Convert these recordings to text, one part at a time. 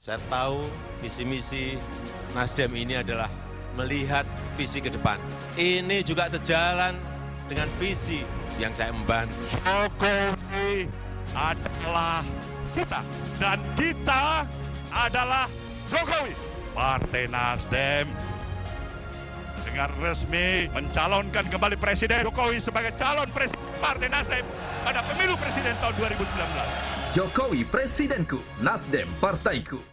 Saya tahu visi misi Nasdem ini adalah melihat visi ke depan. Ini juga sejalan dengan visi yang saya emban. Jokowi adalah kita dan kita adalah Jokowi. Partai Nasdem dengan resmi mencalonkan kembali Presiden Jokowi sebagai calon presiden Partai Nasdem pada pemilu presiden tahun 2019. Jokowi presidenku, Nasdem partaiku.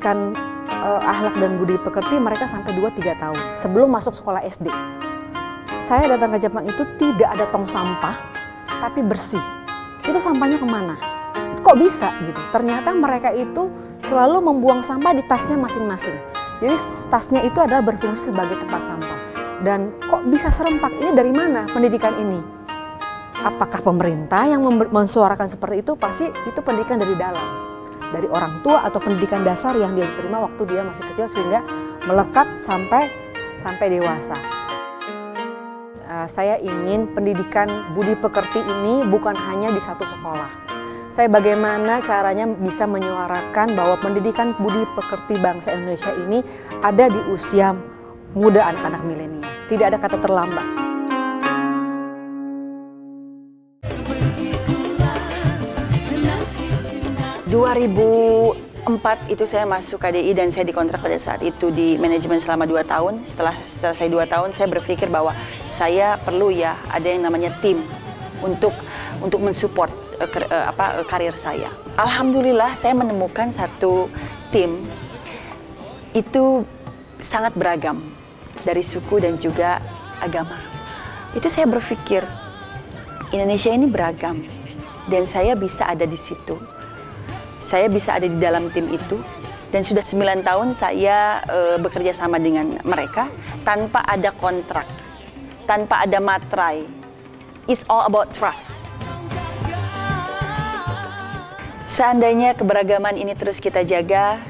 Pendidikan uh, akhlak dan budi pekerti mereka sampai 2-3 tahun sebelum masuk sekolah SD. Saya datang ke Jepang itu tidak ada tong sampah, tapi bersih. Itu sampahnya ke mana? Kok bisa gitu? Ternyata mereka itu selalu membuang sampah di tasnya masing-masing. Jadi tasnya itu adalah berfungsi sebagai tempat sampah. Dan kok bisa serempak? Ini dari mana pendidikan ini? Apakah pemerintah yang mensuarakan seperti itu? Pasti itu pendidikan dari dalam dari orang tua atau pendidikan dasar yang dia terima waktu dia masih kecil sehingga melekat sampai sampai dewasa. Uh, saya ingin pendidikan budi pekerti ini bukan hanya di satu sekolah. Saya bagaimana caranya bisa menyuarakan bahwa pendidikan budi pekerti bangsa Indonesia ini ada di usia muda anak-anak milenial. Tidak ada kata terlambat. 2004 itu saya masuk KDI dan saya dikontrak pada saat itu di manajemen selama 2 tahun. Setelah selesai 2 tahun saya berpikir bahwa saya perlu ya ada yang namanya tim untuk untuk mensupport uh, uh, apa uh, karir saya. Alhamdulillah saya menemukan satu tim itu sangat beragam dari suku dan juga agama. Itu saya berpikir Indonesia ini beragam dan saya bisa ada di situ saya bisa ada di dalam tim itu dan sudah 9 tahun saya uh, bekerja sama dengan mereka tanpa ada kontrak, tanpa ada matrai. It's all about trust. Seandainya keberagaman ini terus kita jaga,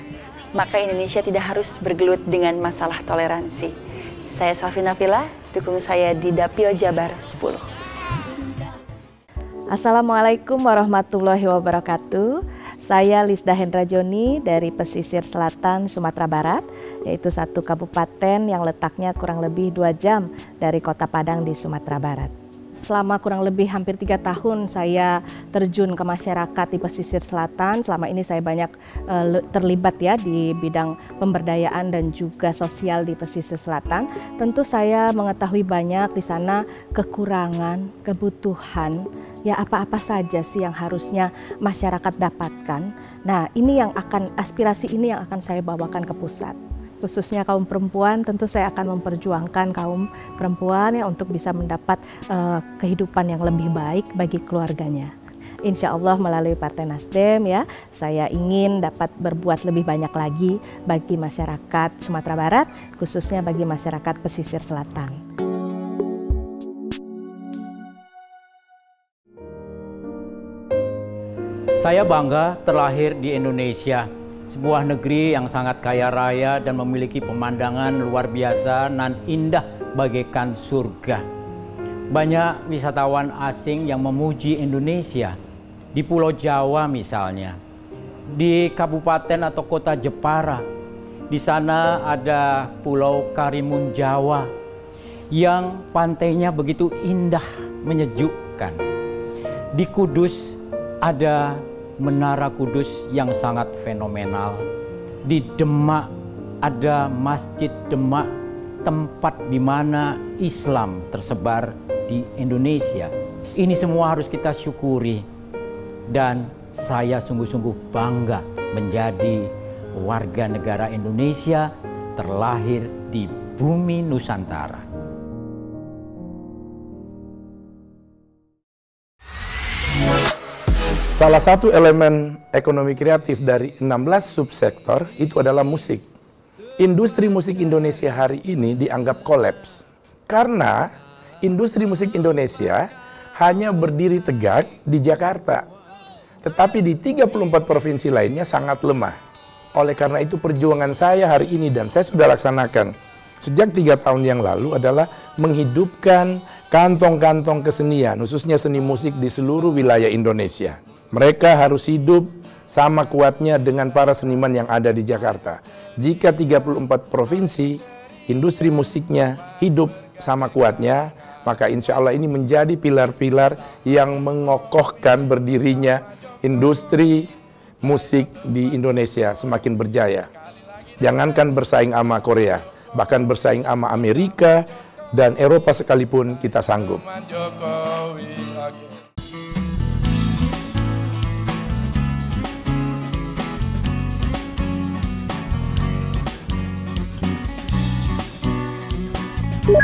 maka Indonesia tidak harus bergelut dengan masalah toleransi. Saya Safina Villa, dukung saya di Dapil Jabar 10. Assalamualaikum warahmatullahi wabarakatuh. Saya Lisda Hendra Joni dari pesisir selatan Sumatera Barat, yaitu satu kabupaten yang letaknya kurang lebih dua jam dari kota Padang di Sumatera Barat. Selama kurang lebih hampir tiga tahun saya terjun ke masyarakat di pesisir selatan. Selama ini saya banyak uh, terlibat ya di bidang pemberdayaan dan juga sosial di pesisir selatan. Tentu saya mengetahui banyak di sana kekurangan, kebutuhan, ya apa-apa saja sih yang harusnya masyarakat dapatkan. Nah, ini yang akan aspirasi ini yang akan saya bawakan ke pusat. Khususnya kaum perempuan, tentu saya akan memperjuangkan kaum perempuan ya untuk bisa mendapat uh, kehidupan yang lebih baik bagi keluarganya. Insya Allah melalui Partai Nasdem ya, saya ingin dapat berbuat lebih banyak lagi bagi masyarakat Sumatera Barat, khususnya bagi masyarakat pesisir selatan. Saya bangga terlahir di Indonesia, sebuah negeri yang sangat kaya raya dan memiliki pemandangan luar biasa dan indah bagaikan surga. Banyak wisatawan asing yang memuji Indonesia di Pulau Jawa misalnya, di kabupaten atau kota Jepara. Di sana ada Pulau Karimun Jawa yang pantainya begitu indah, menyejukkan Di Kudus ada Menara Kudus yang sangat fenomenal. Di Demak ada Masjid Demak, tempat di mana Islam tersebar di Indonesia. Ini semua harus kita syukuri. Dan saya sungguh-sungguh bangga menjadi warga negara Indonesia terlahir di bumi Nusantara. Salah satu elemen ekonomi kreatif dari 16 subsektor itu adalah musik. Industri musik Indonesia hari ini dianggap kolaps karena industri musik Indonesia hanya berdiri tegak di Jakarta. Tetapi di 34 provinsi lainnya sangat lemah. Oleh karena itu perjuangan saya hari ini dan saya sudah laksanakan sejak tiga tahun yang lalu adalah menghidupkan kantong-kantong kesenian, khususnya seni musik di seluruh wilayah Indonesia. Mereka harus hidup sama kuatnya dengan para seniman yang ada di Jakarta. Jika 34 provinsi, industri musiknya hidup sama kuatnya, maka insya Allah ini menjadi pilar-pilar yang mengokohkan berdirinya industri musik di Indonesia semakin berjaya. Jangankan bersaing sama Korea, bahkan bersaing sama Amerika dan Eropa sekalipun kita sanggup. Di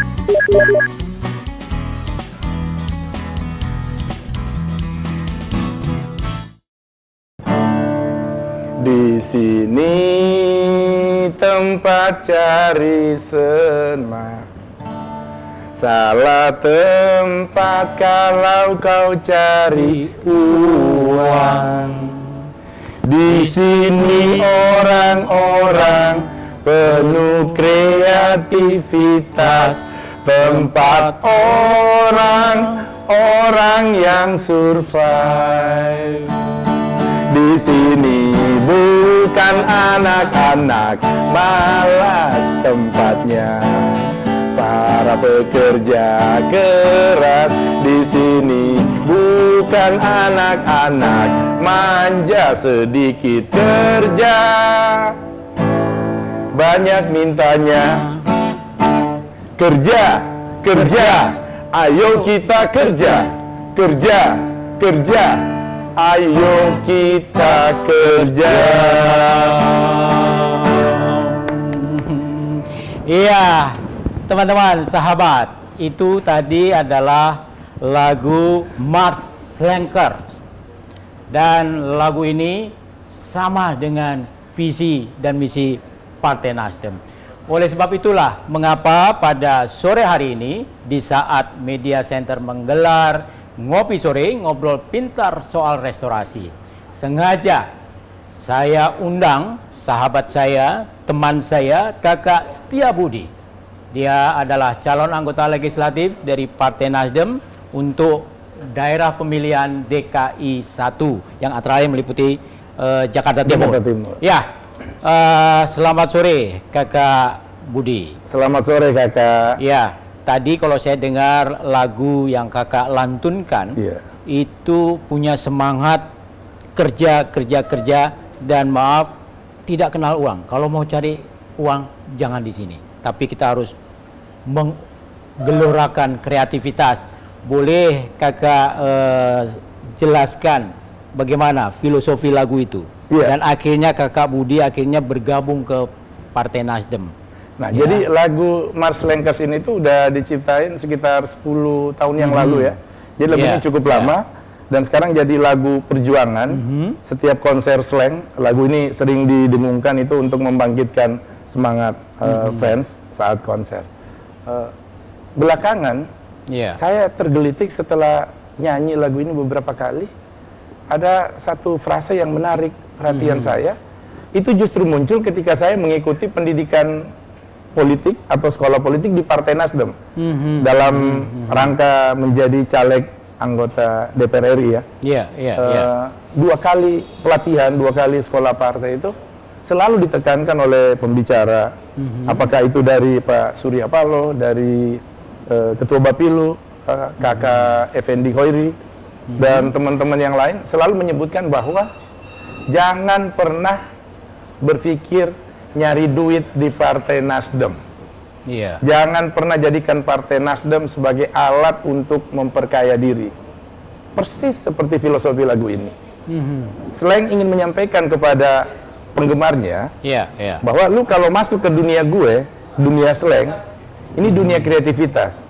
sini tempat cari senma Salah tempat kalau kau cari uang. Di sini orang-orang penuh kreativitas Tempat orang-orang yang survive. Di sini bukan anak-anak malas tempatnya. Para pekerja keras di sini bukan anak-anak manja sedikit kerja banyak mintanya kerja kerja ayo kita kerja kerja kerja Ayo kita kerja. Iya, teman-teman, sahabat, itu tadi adalah lagu Mars Slanker. Dan lagu ini sama dengan visi dan misi Partai Nasdem. Oleh sebab itulah mengapa pada sore hari ini di saat Media Center menggelar ngopi sore ngobrol pintar soal restorasi. Sengaja saya undang sahabat saya, teman saya, Kakak Setia Budi. Dia adalah calon anggota legislatif dari Partai Nasdem untuk daerah pemilihan DKI 1 yang antara lain meliputi uh, Jakarta Timur. Jakarta Timur. Ya, uh, selamat sore Kakak Budi. Selamat sore kakak. Ya, tadi kalau saya dengar lagu yang kakak lantunkan, Iya. itu punya semangat kerja, kerja, kerja, dan maaf tidak kenal uang. Kalau mau cari uang jangan di sini, tapi kita harus menggelorakan kreativitas. Boleh kakak eh, jelaskan bagaimana filosofi lagu itu? Iya. Dan akhirnya kakak Budi akhirnya bergabung ke Partai Nasdem. Nah, Ya. jadi lagu Mars Lankers ini tuh udah diciptain sekitar 10 tahun yang lalu ya. Jadi lagunya Iya, cukup lama dan sekarang jadi lagu perjuangan. Setiap konser slang, lagu ini sering didengungkan itu untuk membangkitkan semangat uh, fans saat konser. Uh, belakangan Iya. saya tergelitik setelah nyanyi lagu ini beberapa kali. Ada satu frase yang menarik perhatian saya. Itu justru muncul ketika saya mengikuti pendidikan politik atau sekolah politik di Partai Nasdem dalam rangka menjadi caleg anggota DPR RI ya. Iya, iya, Eh, iya. Dua kali pelatihan, dua kali sekolah partai itu selalu ditekankan oleh pembicara, apakah itu dari Pak Surya Paloh, dari eh, Ketua Bapilu, eh, Kakak Effendi Dan teman-teman yang lain selalu menyebutkan bahwa jangan pernah berpikir nyari duit di Partai Nasdem. Iya. Jangan pernah jadikan Partai Nasdem sebagai alat untuk memperkaya diri. Persis seperti filosofi lagu ini. Slang ingin menyampaikan kepada penggemarnya Iya, iya. bahwa lu kalau masuk ke dunia gue, dunia slang, ini dunia kreativitas.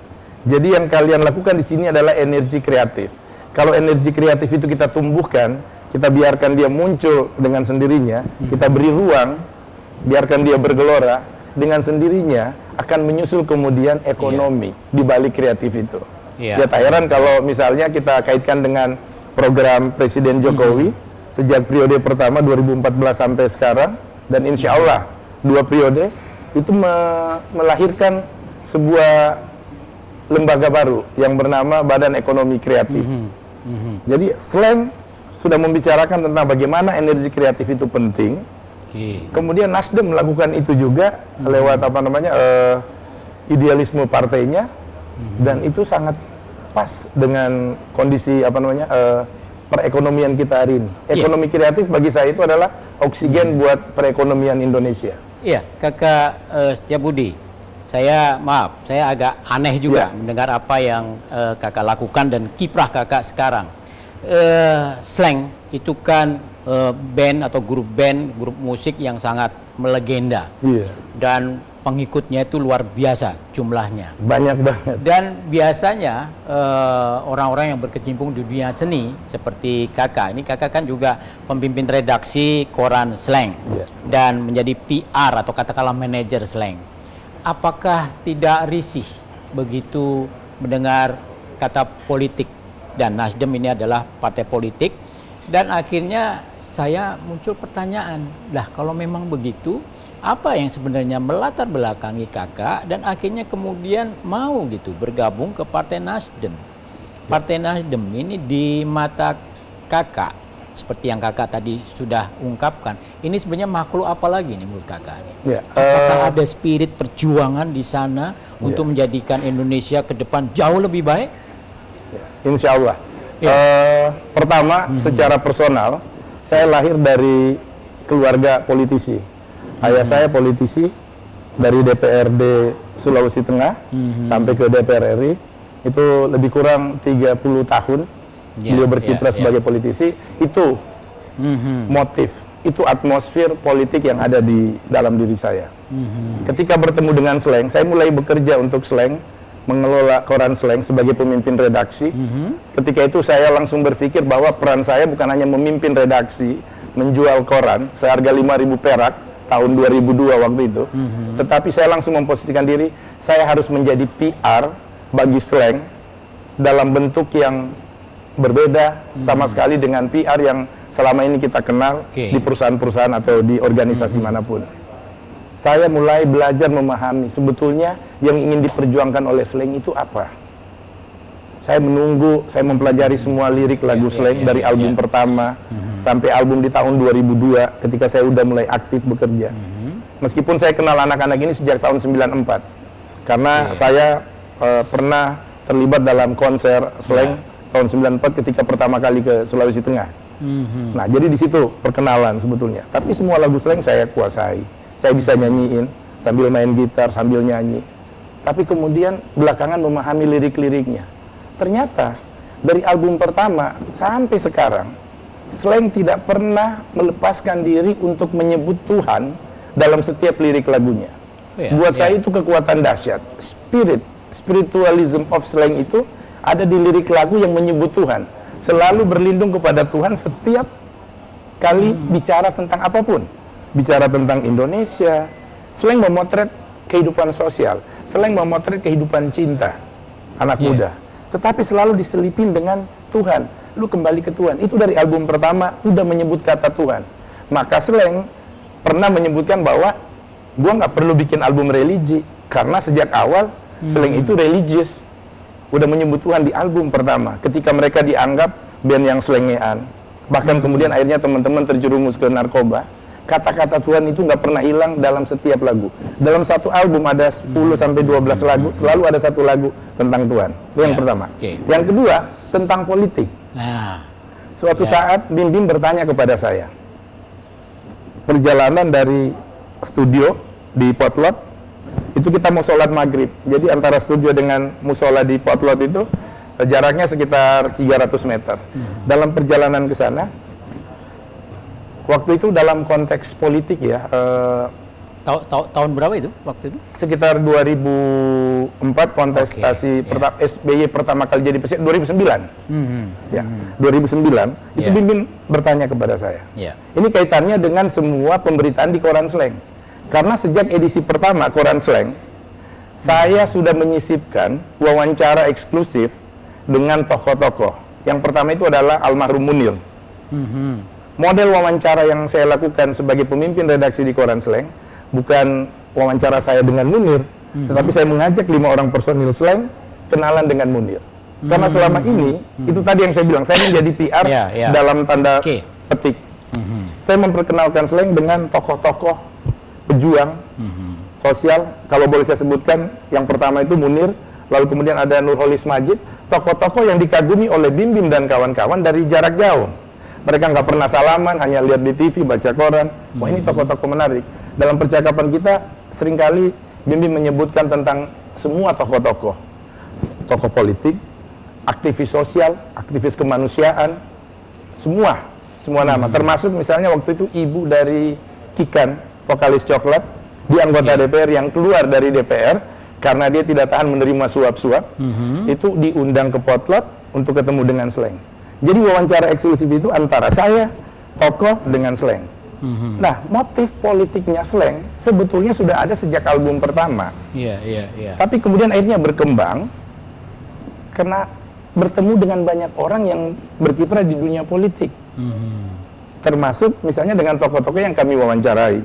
Jadi yang kalian lakukan di sini adalah energi kreatif. Kalau energi kreatif itu kita tumbuhkan, kita biarkan dia muncul dengan sendirinya, kita beri ruang, biarkan dia bergelora, dengan sendirinya akan menyusul kemudian ekonomi di balik kreatif itu. Iya. Ya tak heran kalau misalnya kita kaitkan dengan program Presiden Jokowi sejak periode pertama 2014 sampai sekarang dan insya Allah dua periode itu me- melahirkan sebuah lembaga baru yang bernama Badan Ekonomi Kreatif. Jadi slang sudah membicarakan tentang bagaimana energi kreatif itu penting. Oke. Kemudian Nasdem melakukan itu juga lewat apa namanya eh, idealisme partainya dan itu sangat pas dengan kondisi apa namanya eh, perekonomian kita hari ini. Ekonomi kreatif bagi saya itu adalah oksigen buat perekonomian Indonesia. Iya, Kakak eh, Setiabudi. Saya maaf, saya agak aneh juga Ya. mendengar apa yang eh, Kakak lakukan dan kiprah Kakak sekarang. Eh, slang itu kan eh, band atau grup band, grup musik yang sangat melegenda Iya. dan pengikutnya itu luar biasa jumlahnya. Banyak banget. Dan biasanya orang-orang yang berkecimpung di dunia seni seperti kakak, ini kakak kan juga pemimpin redaksi koran slang Iya. dan menjadi PR atau katakanlah manajer slang. Apakah tidak risih begitu mendengar kata politik dan Nasdem ini adalah partai politik dan akhirnya saya muncul pertanyaan, lah kalau memang begitu apa yang sebenarnya melatar belakangi kakak dan akhirnya kemudian mau gitu bergabung ke Partai Nasdem. Partai Nasdem ini di mata kakak seperti yang kakak tadi sudah ungkapkan, ini sebenarnya makhluk apa lagi nih menurut kakak? Ya, Apakah eh, ada spirit perjuangan di sana untuk menjadikan Indonesia ke depan jauh lebih baik? Insya Allah. Ya. Eh, pertama, secara personal, saya lahir dari keluarga politisi. Ayah saya politisi dari DPRD Sulawesi Tengah sampai ke DPR RI itu lebih kurang 30 tahun Ya, beliau berkiprah ya, ya. sebagai politisi. Itu motif, itu atmosfer politik yang ada di dalam diri saya. Ketika bertemu dengan Slang, saya mulai bekerja untuk Slang, mengelola koran Slang sebagai pemimpin redaksi. Ketika itu saya langsung berpikir bahwa peran saya bukan hanya memimpin redaksi, menjual koran seharga 5.000 perak tahun 2002 waktu itu, tetapi saya langsung memposisikan diri, saya harus menjadi PR bagi Slang dalam bentuk yang berbeda sama sekali dengan PR yang selama ini kita kenal Oke. di perusahaan-perusahaan atau di organisasi mana pun. Saya mulai belajar memahami sebetulnya yang ingin diperjuangkan oleh Slang itu apa. Saya menunggu, saya mempelajari semua lirik lagu ya, Slang ya, dari ya. album pertama sampai album di tahun 2002 ketika saya udah mulai aktif bekerja. Meskipun saya kenal anak-anak ini sejak tahun 94. Karena saya eh, pernah terlibat dalam konser Slang tahun 94 ketika pertama kali ke Sulawesi Tengah. Nah, jadi di situ perkenalan sebetulnya. Tapi semua lagu slang saya kuasai. Saya bisa nyanyiin sambil main gitar, sambil nyanyi. Tapi kemudian belakangan memahami lirik-liriknya. Ternyata dari album pertama sampai sekarang, slang tidak pernah melepaskan diri untuk menyebut Tuhan dalam setiap lirik lagunya. Iya, Buat iya. saya itu kekuatan dahsyat. Spirit, spiritualism of slang itu ada di lirik lagu yang menyebut Tuhan. Selalu berlindung kepada Tuhan setiap kali bicara tentang apa pun. Bicara tentang Indonesia, slang memotret kehidupan sosial, slang memotret kehidupan cinta anak Iya. muda. Tetapi selalu diselipin dengan Tuhan. Lu kembali ke Tuhan. Itu dari album pertama udah menyebut kata Tuhan. Maka slang pernah menyebutkan bahwa gua nggak perlu bikin album religi karena sejak awal slang itu religius udah menyebut Tuhan di album pertama ketika mereka dianggap band yang selengean. Bahkan kemudian akhirnya teman-teman terjerumus ke narkoba. Kata-kata Tuhan itu nggak pernah hilang dalam setiap lagu. Dalam satu album ada 10 sampai 12 lagu selalu ada satu lagu tentang Tuhan. Itu yang Ya, pertama. oke. yang kedua tentang politik. Nah, Suatu Ya. saat Bim Bim bertanya kepada saya, perjalanan dari studio di Potlot itu kita mau sholat maghrib. Jadi antara studio dengan musola di Potlot itu eh, jaraknya sekitar 300 meter. Dalam perjalanan ke sana, waktu itu dalam konteks politik ya, eh, tau- tau- tahun berapa itu waktu itu? sekitar 2004 kontestasi Oke, perta- SBY pertama kali jadi presiden 2009. Hmm, Ya, 2009 itu Ya. Bim Bim bertanya kepada saya. Ya. Ini kaitannya dengan semua pemberitaan di koran slang. Karena sejak edisi pertama koran slang, saya sudah menyisipkan wawancara eksklusif dengan tokoh-tokoh. Yang pertama itu adalah almarhum Munir. Model wawancara yang saya lakukan sebagai pemimpin redaksi di koran slang bukan wawancara saya dengan Munir, tetapi saya mengajak lima orang personil slang kenalan dengan Munir. Karena selama ini itu tadi yang saya bilang, saya menjadi PR Ya, ya. dalam tanda Oke. petik. Saya memperkenalkan slang dengan tokoh-tokoh pejuang sosial. Kalau boleh saya sebutkan, yang pertama itu Munir, lalu kemudian ada Nurholis Majid, tokoh-tokoh yang dikagumi oleh Bim Bim dan kawan-kawan dari jarak jauh. Mereka nggak pernah salaman, hanya lihat di TV, baca koran. Wah ini tokoh-tokoh menarik. Dalam percakapan kita, sering kali Bim Bim menyebutkan tentang semua tokoh-tokoh. Tokoh politik, aktivis sosial, aktivis kemanusiaan, semua semua nama termasuk misalnya waktu itu ibu dari Kikan vokalis coklat di anggota DPR yang keluar dari DPR karena dia tidak tahan menerima suap-suap itu diundang ke potlot untuk ketemu dengan slang jadi wawancara eksklusif itu antara saya tokoh dengan slang nah motif politiknya slang sebetulnya sudah ada sejak album pertama. Iya, iya, iya. tapi kemudian akhirnya berkembang karena bertemu dengan banyak orang yang berkiprah di dunia politik. Termasuk misalnya dengan tokoh-tokoh yang kami wawancarai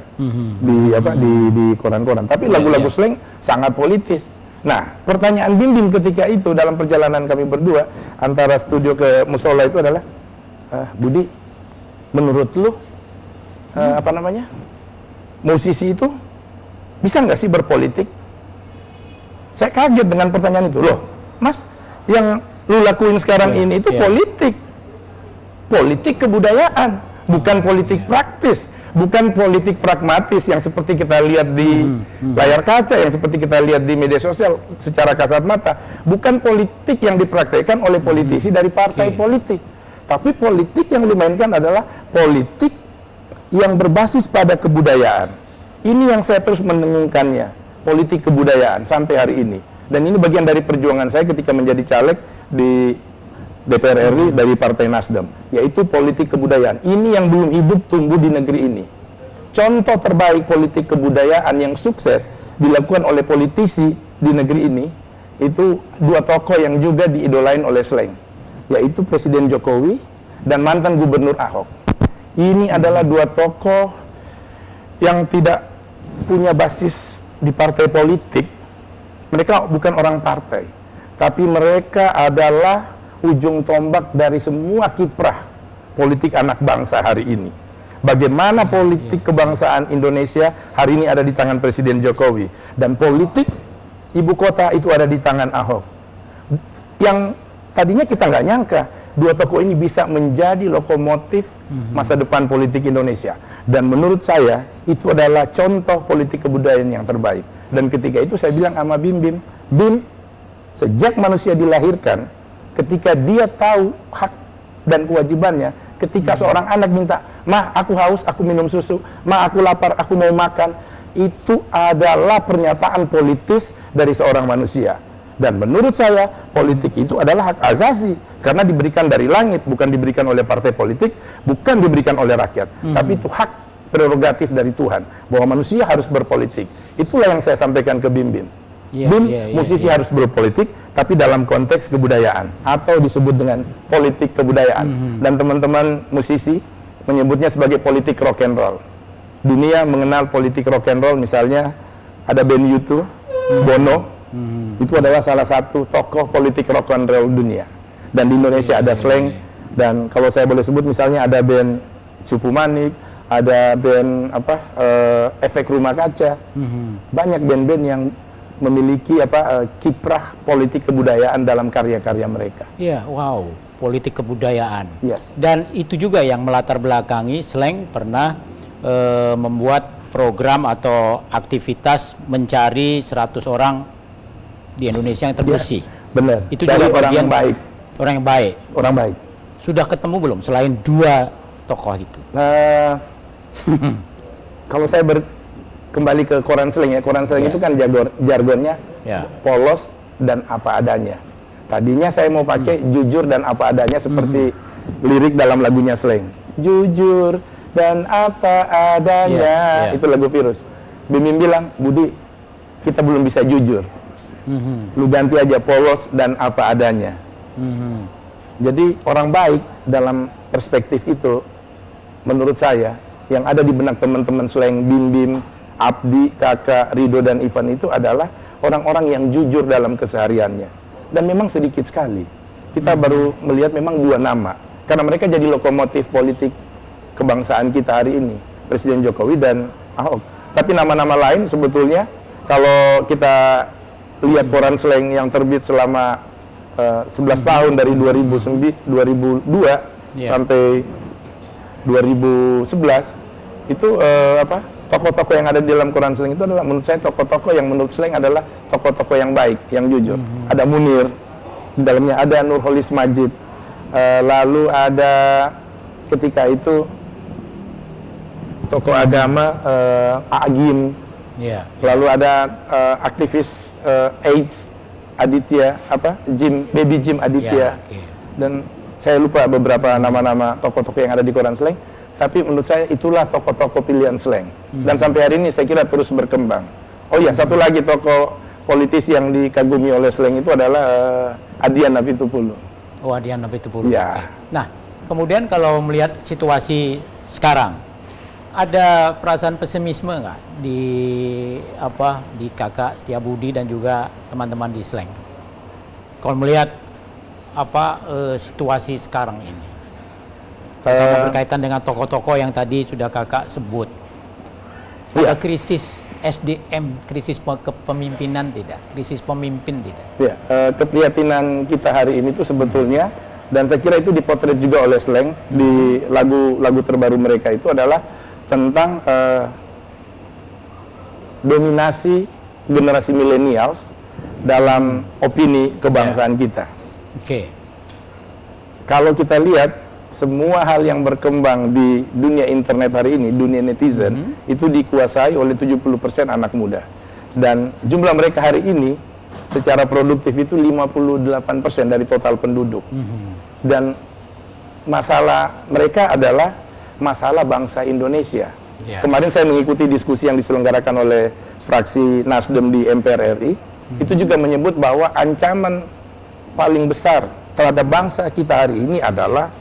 di apa di di koran-koran. Tapi lagu-lagu iya. slang sangat politis. Nah, pertanyaan Bim Bim ketika itu dalam perjalanan kami berdua antara studio ke musola itu adalah, "Ah, Budi, menurut lu eh, apa namanya musisi itu bisa nggak sih berpolitik? Saya kaget dengan pertanyaan itu. Loh, Mas, yang lu lakuin sekarang Iya, ini itu iya. politik. Politik kebudayaan, bukan politik praktis, bukan politik pragmatis yang seperti kita lihat di layar kaca, yang seperti kita lihat di media sosial secara kasat mata. Bukan politik yang dipraktekkan oleh politisi dari partai Oke. politik. Tapi politik yang dimainkan adalah politik yang berbasis pada kebudayaan. Ini yang saya terus menengungkannya, politik kebudayaan sampai hari ini. Dan ini bagian dari perjuangan saya ketika menjadi caleg di DPR RI dari Partai Nasdem, yaitu politik kebudayaan. Ini yang belum hidup tumbuh di negeri ini. Contoh terbaik politik kebudayaan yang sukses dilakukan oleh politisi di negeri ini itu dua tokoh yang juga diidolain oleh Sleng, yaitu Presiden Jokowi dan mantan Gubernur Ahok. Ini adalah dua tokoh yang tidak punya basis di partai politik. Mereka bukan orang partai, tapi mereka adalah ujung tombak dari semua kiprah politik anak bangsa hari ini. Bagaimana politik kebangsaan Indonesia hari ini ada di tangan Presiden Jokowi dan politik ibu kota itu ada di tangan Ahok. Yang tadinya kita nggak nyangka dua tokoh ini bisa menjadi lokomotif masa depan politik Indonesia. Dan menurut saya itu adalah contoh politik kebudayaan yang terbaik. Dan ketika itu saya bilang sama Bim Bim, Bim, sejak manusia dilahirkan, ketika dia tahu hak dan kewajibannya, ketika seorang anak minta, mah aku haus, aku minum susu, mah aku lapar, aku mau makan, itu adalah pernyataan politis dari seorang manusia. Dan menurut saya, politik itu adalah hak asasi karena diberikan dari langit, bukan diberikan oleh partai politik, bukan diberikan oleh rakyat, tapi itu hak prerogatif dari Tuhan bahwa manusia harus berpolitik. Itulah yang saya sampaikan ke Bim Iya, Bim, iya, iya, musisi iya. harus berpolitik, tapi dalam konteks kebudayaan atau disebut dengan politik kebudayaan. Mhm. Dan teman-teman musisi menyebutnya sebagai politik rock and roll. Dunia mengenal politik rock and roll, misalnya ada band U2, Mhm. Bono, itu adalah salah satu tokoh politik rock and roll dunia. Dan di Indonesia Iya, ada slang, dan kalau saya boleh sebut misalnya ada band Cupu Manik, ada band apa eh, efek rumah kaca, banyak band-band yang memiliki apa eh, kiprah politik kebudayaan dalam karya-karya mereka. Iya, wow. politik kebudayaan. Yes. Dan itu juga yang melatar belakangi Slang pernah eh, membuat program atau aktivitas mencari 100 orang di Indonesia yang terbersih. Benar. Itu Cari juga orang yang baik. Orang yang baik. Orang baik. Sudah ketemu belum selain dua tokoh itu? Nah, kalau saya ber, kembali ke koran slang ya, koran slang Ya. itu kan jagor, jargonnya Ya. polos dan apa adanya. Tadinya saya mau pakai Hmm. jujur dan apa adanya seperti lirik dalam lagunya slang. Jujur dan apa adanya. Ya, ya. Itu lagu virus. Bimin bilang, Budi, kita belum bisa jujur. Mhm. Lu ganti aja polos dan apa adanya. Mhm. Jadi orang baik dalam perspektif itu menurut saya yang ada di benak teman-teman selain Bim Bim, Abdi, Kakak, Rido dan Ivan itu adalah orang-orang yang jujur dalam kesehariannya. Dan memang sedikit sekali. Kita baru melihat memang dua nama. Karena mereka jadi lokomotif politik kebangsaan kita hari ini. Presiden Jokowi dan Ahok. Tapi nama-nama lain sebetulnya kalau kita lihat koran slang yang terbit selama eh, 11 tahun dari 2009, 2002 Iya. sampai 2011 itu eh, apa tokoh-tokoh yang ada di dalam Quran Slang itu adalah menurut saya tokoh-tokoh yang menurut Slang adalah tokoh-tokoh yang baik, yang jujur. Ada Munir, di dalamnya ada Nurholis Majid, Eh, lalu ada ketika itu tokoh agama eh, Agim, Ya. lalu ada eh, aktivis eh, AIDS Aditya apa Jim Baby Jim Aditya Ya, oke. dan saya lupa beberapa nama-nama tokoh-tokoh yang ada di koran slang tapi menurut saya itulah tokoh-tokoh pilihan slang Hmm. dan sampai hari ini saya kira terus berkembang oh iya satu lagi tokoh politis yang dikagumi oleh slang itu adalah eh, Adian Napitupulu Oh, Adian Nabi Tupulu. Ya. Nah, kemudian kalau melihat situasi sekarang, ada perasaan pesimisme nggak di apa di kakak Setiabudi dan juga teman-teman di Slang? Kalau melihat apa eh, situasi sekarang ini, Eh, terutama berkaitan dengan tokoh-tokoh yang tadi sudah kakak sebut, Iya. ada krisis SDM, krisis pe- kepemimpinan tidak, krisis pemimpin tidak? Ya, eh, keprihatinan kita hari ini tuh sebetulnya dan saya kira itu dipotret juga oleh Slang di lagu-lagu terbaru mereka itu adalah tentang eh, dominasi generasi milenials dalam opini kebangsaan kita. Oke. Kalau kita lihat semua hal yang berkembang di dunia internet hari ini, dunia netizen, itu dikuasai oleh 70% anak muda. Dan jumlah mereka hari ini secara produktif itu 58% dari total penduduk. Dan masalah mereka adalah masalah bangsa Indonesia. Ya. Kemarin saya mengikuti diskusi yang diselenggarakan oleh fraksi Nasdem di MPR RI, itu juga menyebut bahwa ancaman paling besar terhadap bangsa kita hari ini adalah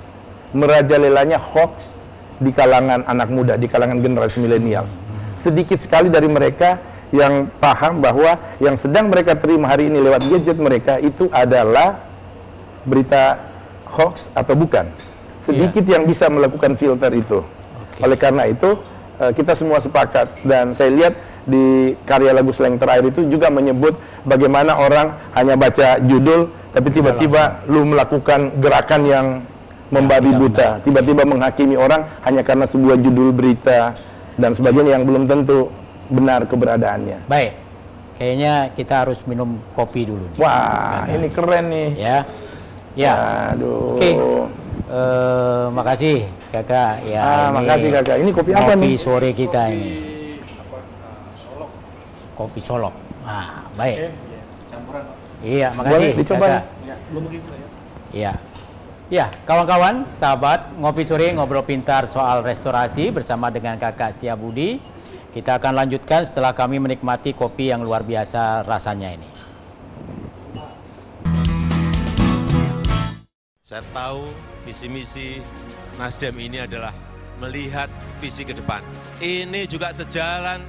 merajalelanya hoax di kalangan anak muda, di kalangan generasi milenial. Sedikit sekali dari mereka yang paham bahwa yang sedang mereka terima hari ini lewat gadget mereka itu adalah berita hoax atau bukan. Sedikit yang bisa melakukan filter itu. Oke. Oleh karena itu eh, kita semua sepakat dan saya lihat di karya lagu slang terakhir itu juga menyebut bagaimana orang hanya baca judul tapi tiba-tiba lu melakukan gerakan yang membabi tidak buta, tiba-tiba menghakimi orang hanya karena sebuah judul berita dan sebagainya yang belum tentu benar keberadaannya. Baik, kayaknya kita harus minum kopi dulu. Nih. Wah, ini keren nih. Ya, ya. Aduh. Oke, Eh, makasih kakak. Ya, Ah, ini makasih, Kakak. Ini kopi apa kopi nih? sore kita ini. Kopi solok. Nah, baik. Iya, makasih. Boleh dicoba kakak. Iya. Ya, kawan-kawan, sahabat, ngopi sore ngobrol pintar soal restorasi bersama dengan Kakak Setia Budi. Kita akan lanjutkan setelah kami menikmati kopi yang luar biasa rasanya ini. Saya tahu visi misi Nasdem ini adalah melihat visi ke depan. Ini juga sejalan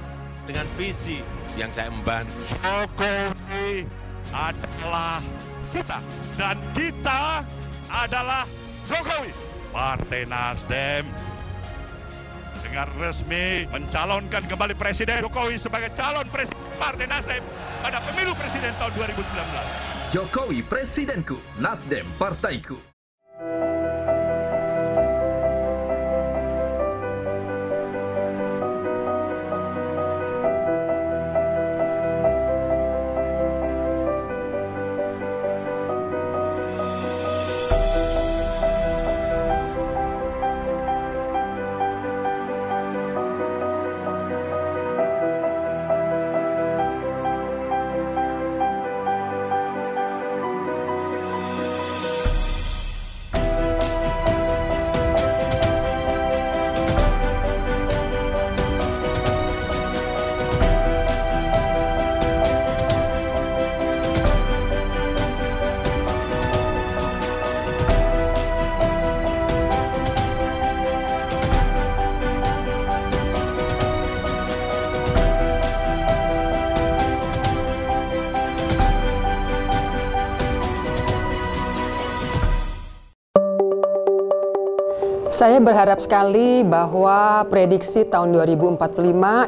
dengan visi yang saya emban. Jokowi adalah kita dan kita adalah Jokowi. Partai Nasdem dengan resmi mencalonkan kembali Presiden Jokowi sebagai calon presiden Partai Nasdem pada pemilu presiden tahun 2019. Jokowi Presidenku, Nasdem Partaiku. Saya berharap sekali bahwa prediksi tahun 2045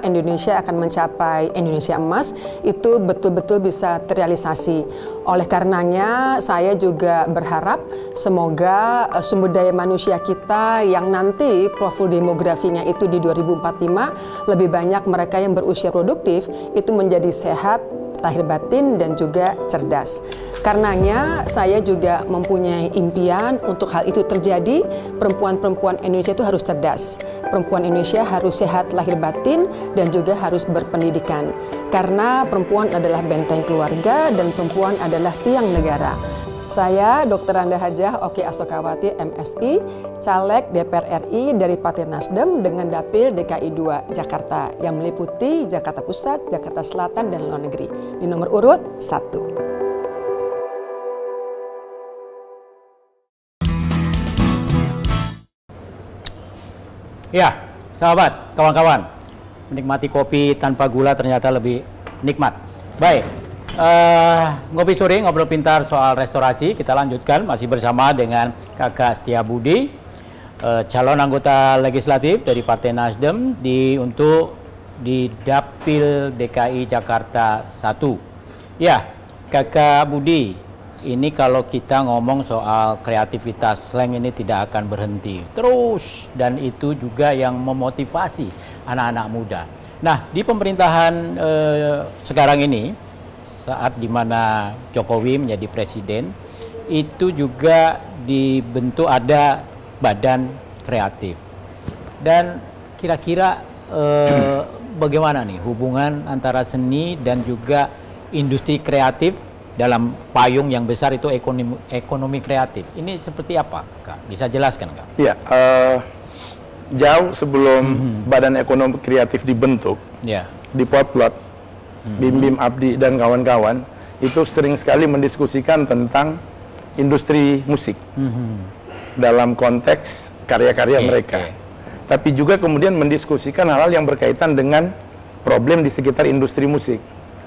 Indonesia akan mencapai Indonesia emas itu betul-betul bisa terrealisasi. Oleh karenanya saya juga berharap semoga uh, sumber daya manusia kita yang nanti profil demografinya itu di 2045 lebih banyak mereka yang berusia produktif itu menjadi sehat, lahir batin dan juga cerdas. Karenanya saya juga mempunyai impian untuk hal itu terjadi. Perempuan-perempuan Indonesia itu harus cerdas. Perempuan Indonesia harus sehat lahir batin dan juga harus berpendidikan. Karena perempuan adalah benteng keluarga dan perempuan adalah tiang negara. Saya Dr. Anda Hajah Oki Astokawati MSI, caleg DPR RI dari Partai Nasdem dengan dapil DKI 2 Jakarta yang meliputi Jakarta Pusat, Jakarta Selatan, dan luar negeri. Di nomor urut 1. Ya, sahabat, kawan-kawan, menikmati kopi tanpa gula ternyata lebih nikmat. Baik, uh, ngopi sore ngobrol pintar soal restorasi kita lanjutkan masih bersama dengan Kakak Setia Budi, uh, calon anggota legislatif dari Partai Nasdem di untuk di Dapil DKI Jakarta 1. Ya, Kakak Budi, ini kalau kita ngomong soal kreativitas slang ini tidak akan berhenti terus dan itu juga yang memotivasi anak-anak muda. Nah di pemerintahan eh, sekarang ini saat di mana Jokowi menjadi presiden itu juga dibentuk ada badan kreatif dan kira-kira eh, bagaimana nih hubungan antara seni dan juga industri kreatif dalam payung yang besar itu ekonomi ekonomi kreatif. Ini seperti apa, Kak? Bisa jelaskan, Kak? Iya, uh, jauh sebelum mm -hmm. Badan Ekonomi Kreatif dibentuk, yeah. di Potlot. Bim Bim Abdi dan kawan-kawan itu sering sekali mendiskusikan tentang industri musik mm -hmm. dalam konteks karya-karya mereka. Tapi juga kemudian mendiskusikan hal-hal yang berkaitan dengan problem di sekitar industri musik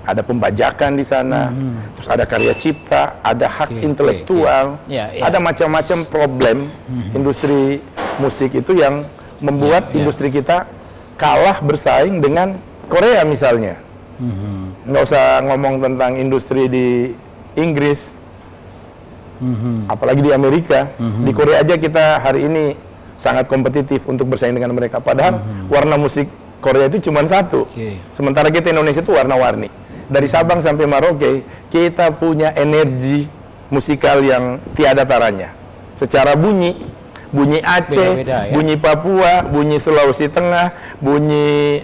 ada pembajakan di sana, hmm. terus ada karya cipta, ada hak okay, intelektual. Yeah, yeah. ada macam-macam problem hmm. industri musik itu yang membuat yeah, yeah. industri kita kalah bersaing dengan Korea misalnya. Hmm. Nggak usah ngomong tentang industri di Inggris, hmm. apalagi di Amerika, hmm. di Korea aja kita hari ini sangat kompetitif untuk bersaing dengan mereka. Padahal hmm. warna musik Korea itu cuma satu, okay. sementara kita Indonesia itu warna-warni dari Sabang sampai Merauke kita punya energi musikal yang tiada taranya. Secara bunyi, bunyi Aceh, Beda -beda, ya? bunyi Papua, bunyi Sulawesi Tengah, bunyi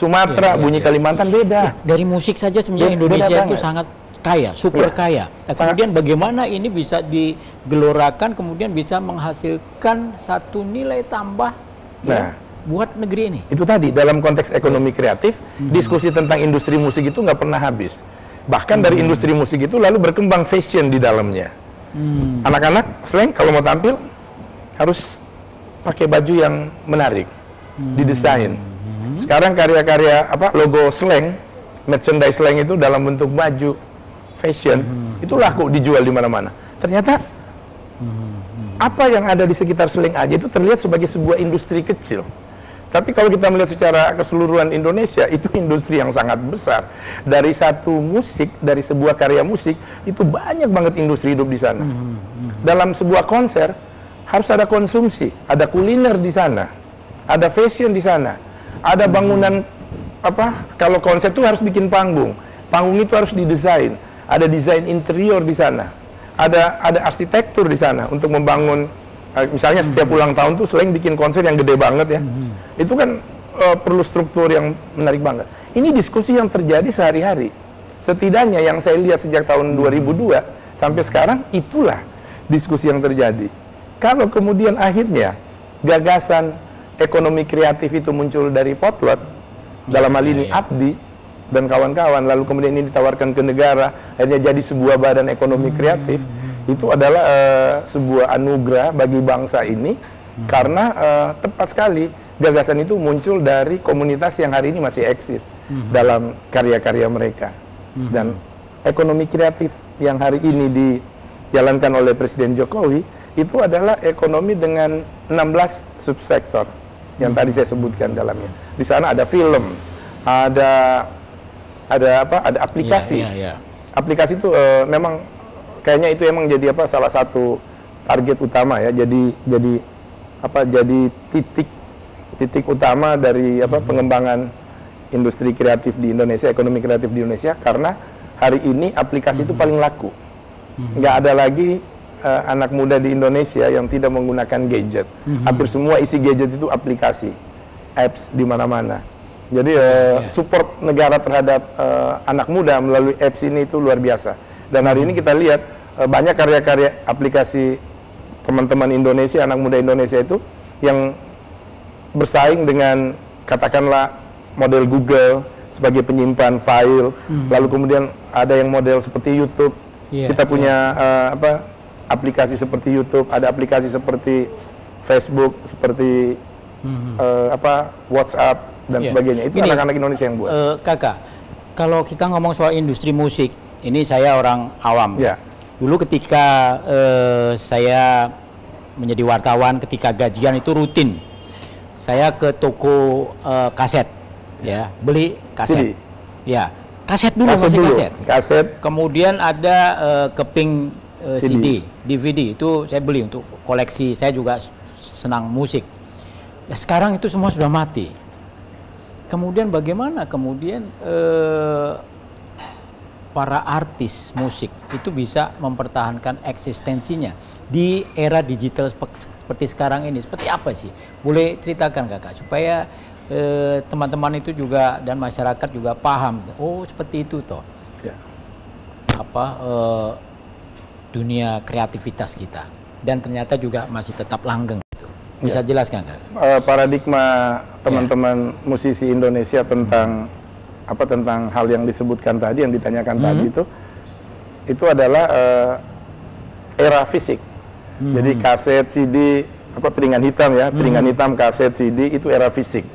Sumatera, ya, ya, bunyi ya. Kalimantan beda. Ya, dari musik saja sebenarnya Indonesia itu sangat kaya, super ya. kaya. Nah, kemudian bagaimana ini bisa digelorakan, kemudian bisa menghasilkan satu nilai tambah ya, nah, ya, buat negeri ini? Itu tadi dalam konteks ekonomi kreatif, hmm. diskusi tentang industri musik itu nggak pernah habis. Bahkan hmm. dari industri musik itu lalu berkembang fashion di dalamnya. Hmm. Anak-anak hmm. slang kalau mau tampil harus pakai baju yang menarik, hmm. didesain. Sekarang karya-karya apa logo slang, merchandise slang itu dalam bentuk baju, fashion, hmm. itu laku dijual di mana-mana. Ternyata hmm. apa yang ada di sekitar slang aja itu terlihat sebagai sebuah industri kecil. Tapi kalau kita melihat secara keseluruhan Indonesia, itu industri yang sangat besar. Dari satu musik, dari sebuah karya musik, itu banyak banget industri hidup di sana. Hmm, hmm. Dalam sebuah konser, harus ada konsumsi, ada kuliner di sana, ada fashion di sana, ada bangunan, apa, kalau konser itu harus bikin panggung. Panggung itu harus didesain, ada desain interior di sana, ada ada arsitektur di sana untuk membangun Eh, misalnya setiap hmm. ulang tahun tuh selain bikin konser yang gede banget ya, hmm. itu kan uh, perlu struktur yang menarik banget. Ini diskusi yang terjadi sehari-hari. Setidaknya yang saya lihat sejak tahun 2002 hmm. sampai sekarang itulah diskusi yang terjadi. Kalau kemudian akhirnya gagasan ekonomi kreatif itu muncul dari potlot, dalam hal ini ya, ya. Abdi dan kawan-kawan, lalu kemudian ini ditawarkan ke negara, akhirnya jadi sebuah badan ekonomi kreatif itu adalah uh, sebuah anugerah bagi bangsa ini hmm. karena uh, tepat sekali gagasan itu muncul dari komunitas yang hari ini masih eksis hmm. dalam karya-karya mereka hmm. dan ekonomi kreatif yang hari ini dijalankan oleh Presiden Jokowi itu adalah ekonomi dengan 16 subsektor yang tadi saya sebutkan dalamnya. Di sana ada film, ada ada apa? Ada aplikasi. Iya, iya, iya. Aplikasi itu eh, memang kayaknya itu emang jadi apa? Salah satu target utama ya. Jadi jadi apa? Jadi titik titik utama dari apa? Pengembangan industri kreatif di Indonesia, ekonomi kreatif di Indonesia karena hari ini aplikasi itu paling laku. Nggak ada lagi eh, anak muda di Indonesia yang tidak menggunakan gadget. Hampir semua isi gadget itu aplikasi, apps di mana-mana. Jadi eh, support negara terhadap eh, anak muda melalui apps ini itu luar biasa. Dan hari ini kita lihat eh, banyak karya-karya aplikasi teman-teman Indonesia, anak muda Indonesia itu yang bersaing dengan katakanlah model Google sebagai penyimpan file, lalu kemudian ada yang model seperti YouTube. Iya, Kita punya eh, apa aplikasi seperti YouTube, ada aplikasi seperti Facebook, seperti eh, apa WhatsApp dan Iya. sebagainya. Itu anak-anak Indonesia yang buat. Eh, kakak, kalau kita ngomong soal industri musik, ini saya orang awam. Ya. Dulu ketika eh, saya menjadi wartawan, ketika gajian itu rutin, saya ke toko eh, kaset, ya, beli kaset. CD. Ya, kaset dulu Kaset masih dulu, kaset. kaset. Kemudian ada eh, keping eh, CD. CD, DVD itu saya beli untuk koleksi. Saya juga senang musik. Ya, sekarang itu semua sudah mati. Kemudian bagaimana kemudian eh, para artis musik itu bisa mempertahankan eksistensinya di era digital seperti sekarang ini? Seperti apa sih? Boleh ceritakan kakak supaya eh, teman-teman itu juga dan masyarakat juga paham. Oh seperti itu toh Ya. apa eh, dunia kreativitas kita dan ternyata juga masih tetap langgeng gitu. Bisa jelaskan kak? Eh, paradigma teman-teman musisi Indonesia tentang apa tentang hal yang disebutkan tadi yang ditanyakan tadi itu itu adalah eh, era fisik. Jadi kaset, CD, apa piringan hitam ya, piringan hitam, kaset, CD itu era fisik.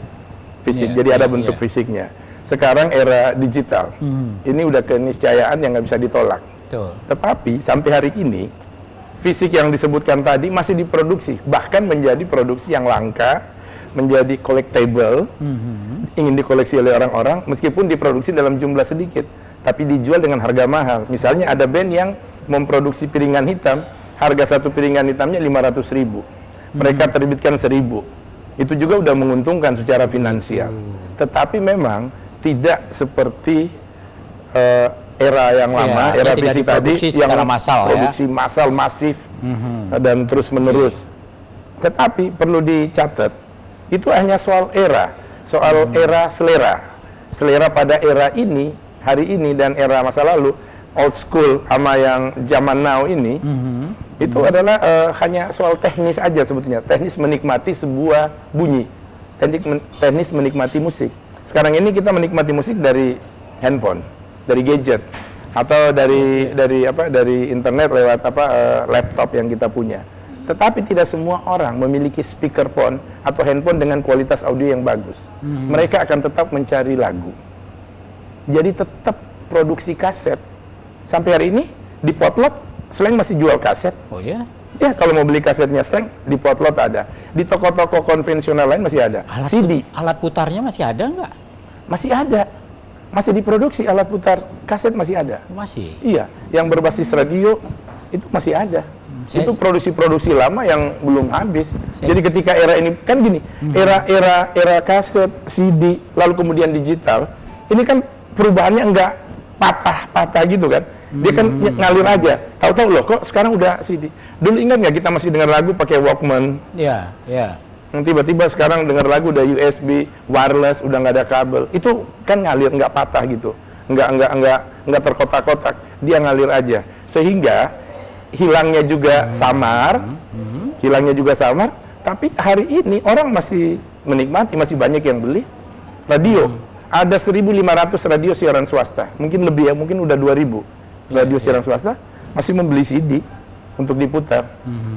Fisik. Iya, Jadi ada iya, bentuk iya. fisiknya. Sekarang era digital. Ini udah keniscayaan yang nggak bisa ditolak. Betul. Tetapi sampai hari ini fisik yang disebutkan tadi masih diproduksi, bahkan menjadi produksi yang langka, menjadi collectible, ingin dikoleksi oleh orang-orang, meskipun diproduksi dalam jumlah sedikit, tapi dijual dengan harga mahal. Misalnya ada band yang memproduksi piringan hitam, harga satu piringan hitamnya 500 ribu, mereka terbitkan 1000 itu juga udah menguntungkan secara finansial. Tetapi memang tidak seperti eh, era yang lama, Iya, era yang tidak fisik tadi secara massal, ya. produksi massal masif dan terus menerus. Tetapi perlu dicatat itu hanya soal era, soal era selera. Selera pada era ini, hari ini dan era masa lalu, old school sama yang zaman now ini, itu adalah eh, hanya soal teknis aja sebetulnya. Teknis menikmati sebuah bunyi, teknik men- teknis menikmati musik. Sekarang ini kita menikmati musik dari handphone, dari gadget, atau dari dari apa dari internet lewat apa eh, laptop yang kita punya. Tetapi tidak semua orang memiliki speakerphone atau handphone dengan kualitas audio yang bagus. Mereka akan tetap mencari lagu. Jadi tetap produksi kaset. Sampai hari ini di potlot Slang masih jual kaset. Oh ya? Ya kalau mau beli kasetnya Slang di potlot ada. Di toko-toko konvensional lain masih ada. Alat, CD alat putarnya masih ada nggak? masih ada. Masih diproduksi alat putar kaset masih ada. Masih. Iya, yang berbasis radio itu masih ada. saya- itu produksi-produksi lama yang belum habis. Saya- Jadi ketika era ini kan gini, era-era era kaset, CD, lalu kemudian digital, ini kan perubahannya enggak patah-patah gitu kan. Dia kan Hmm. ngalir aja. Tahu-tahu loh kok sekarang udah CD. Dulu ingat nggak kita masih dengar lagu pakai Walkman, Ya, ya. yang tiba-tiba sekarang dengar lagu udah USB, wireless, udah nggak ada kabel. Itu kan ngalir nggak patah gitu, nggak nggak nggak nggak terkotak-kotak. Dia ngalir aja, sehingga hilangnya juga samar, hilangnya juga samar. Tapi hari ini orang masih menikmati, masih banyak yang beli radio. Ada 1.500 radio siaran swasta, mungkin lebih ya, mungkin udah 2.000 radio siaran swasta masih membeli CD untuk diputar.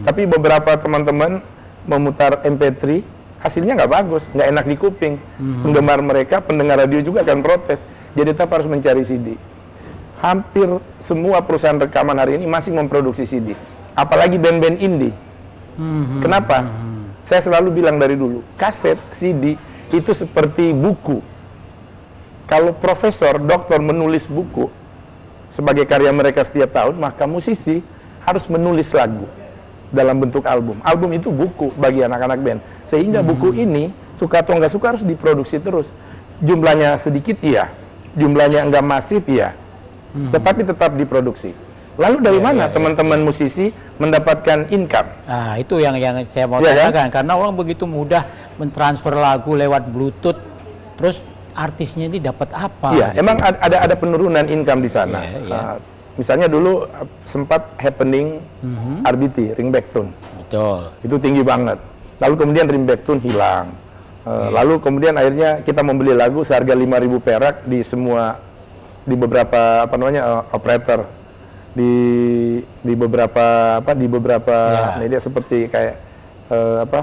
Tapi beberapa teman-teman memutar MP3 hasilnya nggak bagus, nggak enak di kuping. Penggemar mereka, pendengar radio juga akan protes. Jadi tetap harus mencari CD. Hampir semua perusahaan rekaman hari ini masih memproduksi CD. Apalagi band-band indie. Kenapa? Saya selalu bilang dari dulu, kaset, CD itu seperti buku. Kalau profesor, doktor menulis buku sebagai karya mereka setiap tahun, maka musisi harus menulis lagu dalam bentuk album. Album itu buku bagi anak-anak band. Sehingga buku ini, suka atau nggak suka harus diproduksi terus. Jumlahnya sedikit, iya. Jumlahnya nggak masif, iya. Tetapi tetap diproduksi. Lalu dari Iya, mana iya, iya. teman-teman musisi mendapatkan income? Nah, itu yang yang saya mau kan? tanyakan karena orang begitu mudah mentransfer lagu lewat Bluetooth, terus artisnya ini dapat apa? Iya, gitu. emang ad- ada ada penurunan income di sana. Iya, iya. Ah, misalnya dulu sempat happening Mhm. RBT, ringback tone. Betul. Itu tinggi banget. Lalu kemudian ringback tone hilang. Uh, Iya. Lalu kemudian akhirnya kita membeli lagu seharga 5.000 perak di semua di beberapa apa namanya uh, operator di di beberapa apa di beberapa Ya. media seperti kayak uh, apa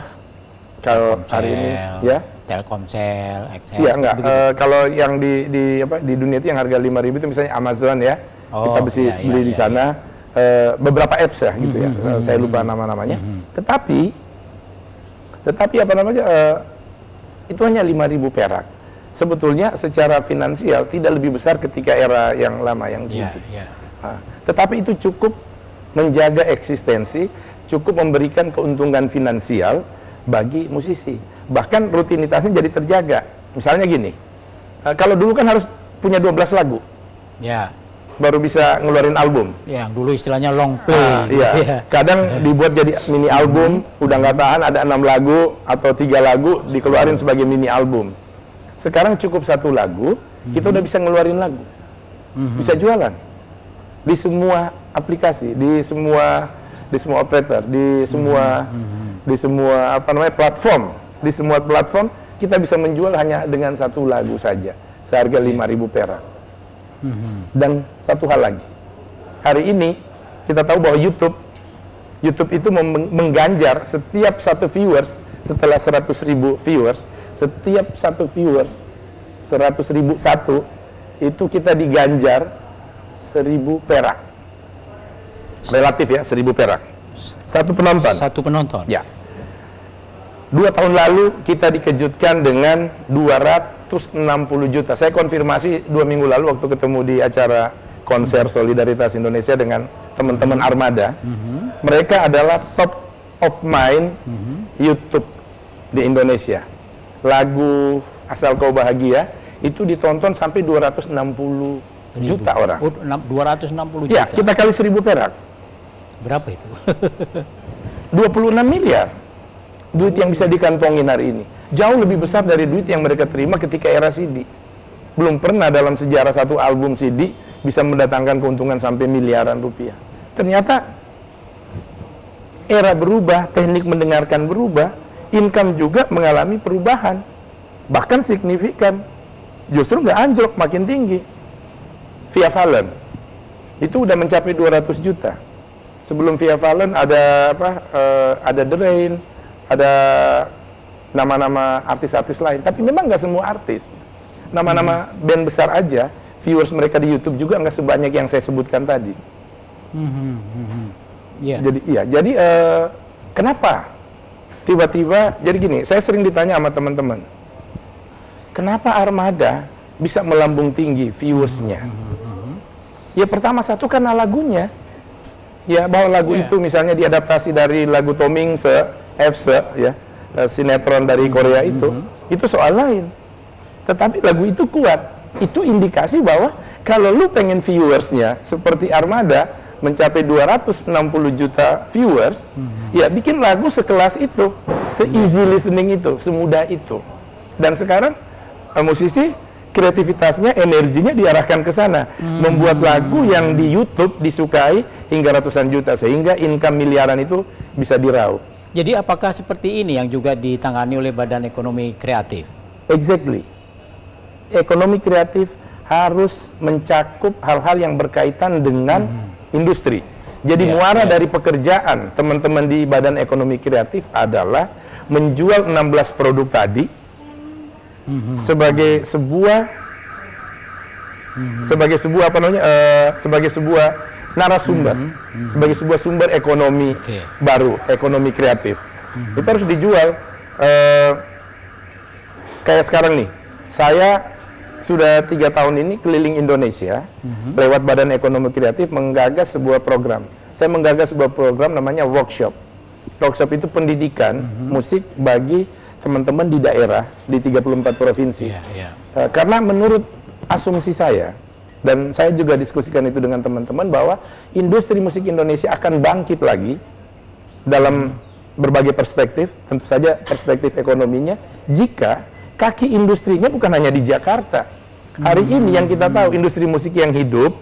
kalau hari ini ya Telkomsel, Excel. Iya enggak. Eh, kalau yang di di apa di dunia itu yang harga 5.000 itu misalnya Amazon ya. Oh, kita bisa iya, iya, beli di iya, sana eh, beberapa apps ya gitu ya. Mhm, Eh, saya lupa nama-namanya. Tetapi tetapi apa namanya eh, itu hanya 5.000 perak. Sebetulnya secara finansial tidak lebih besar ketika era yang lama yang Iya, segitu. iya. Nah, tetapi itu cukup menjaga eksistensi, cukup memberikan keuntungan finansial bagi musisi. Bahkan rutinitasnya jadi terjaga. Misalnya gini, eh, kalau dulu kan harus punya 12 lagu, Ya. Baru bisa ngeluarin album. Ya, dulu istilahnya long play. Nah, iya. ya. Kadang dibuat jadi mini album, udah nggak tahan ada enam lagu atau tiga lagu dikeluarin sebagai mini album. Sekarang cukup satu lagu, kita udah bisa ngeluarin lagu, bisa jualan di semua aplikasi, di semua di semua operator, di semua di semua apa namanya platform, di semua platform kita bisa menjual hanya dengan satu lagu saja, seharga 5.000 perak. Dan satu hal lagi, hari ini kita tahu bahwa YouTube YouTube itu mengganjar setiap satu viewers setelah 100 ribu viewers, setiap satu viewers 100 ribu satu itu kita diganjar 1000 perak. Relatif ya, 1000 perak. Satu penonton. Satu penonton. Ya. Dua tahun lalu kita dikejutkan dengan 260 juta. Saya konfirmasi dua minggu lalu waktu ketemu di acara konser Solidaritas Indonesia dengan teman-teman Armada. Mereka adalah top of mind YouTube di Indonesia. Lagu Asal Kau Bahagia itu ditonton sampai 260 juta orang. Oh, enam- 260 juta. Ya, kita kali 1000 perak. Berapa itu? 26 miliar duit yang bisa dikantongin hari ini jauh lebih besar dari duit yang mereka terima ketika era CD belum pernah dalam sejarah satu album CD bisa mendatangkan keuntungan sampai miliaran rupiah. Ternyata era berubah teknik mendengarkan berubah income juga mengalami perubahan. Bahkan signifikan. Justru nggak anjlok makin tinggi. Via Valen. Itu udah mencapai 200 juta. Sebelum Via Valen ada apa eh, ada The Rain ada nama-nama artis-artis lain. Tapi memang nggak semua artis. Nama-nama band besar aja viewers mereka di YouTube juga nggak sebanyak yang saya sebutkan tadi. Iya. jadi iya. Jadi eh, kenapa tiba-tiba jadi gini saya sering ditanya sama teman-teman kenapa Armada bisa melambung tinggi viewersnya? Ya pertama satu karena lagunya. Ya bahwa lagu Iya. itu misalnya diadaptasi dari lagu Tomingse Fse ya eh, sinetron dari Korea itu itu soal lain. Tetapi lagu itu kuat. Itu indikasi bahwa kalau lu pengen viewersnya seperti Armada mencapai 260 juta viewers ya bikin lagu sekelas itu se-easy listening itu semudah itu. Dan sekarang eh, musisi kreativitasnya energinya diarahkan ke sana. Membuat lagu yang di YouTube disukai hingga ratusan juta sehingga income miliaran itu bisa diraup Jadi apakah seperti ini yang juga ditangani oleh Badan Ekonomi Kreatif? Exactly. Ekonomi kreatif harus mencakup hal-hal yang berkaitan dengan industri. Jadi Iya, muara iya. dari pekerjaan teman-teman di Badan Ekonomi Kreatif adalah menjual 16 produk tadi sebagai sebuah sebagai sebuah apa namanya eh, sebagai sebuah narasumber sebagai sebuah sumber ekonomi Oke. baru ekonomi kreatif itu harus dijual. Eh, kayak sekarang nih, saya sudah tiga tahun ini keliling Indonesia lewat Badan Ekonomi Kreatif menggagas sebuah program. Saya menggagas sebuah program namanya workshop. Workshop itu pendidikan musik bagi teman-teman di daerah di 34 provinsi. Iya, iya. Eh, karena menurut asumsi saya dan saya juga diskusikan itu dengan teman-teman bahwa industri musik Indonesia akan bangkit lagi dalam berbagai perspektif, tentu saja perspektif ekonominya jika kaki industrinya bukan hanya di Jakarta. Hari ini yang kita tahu industri musik yang hidup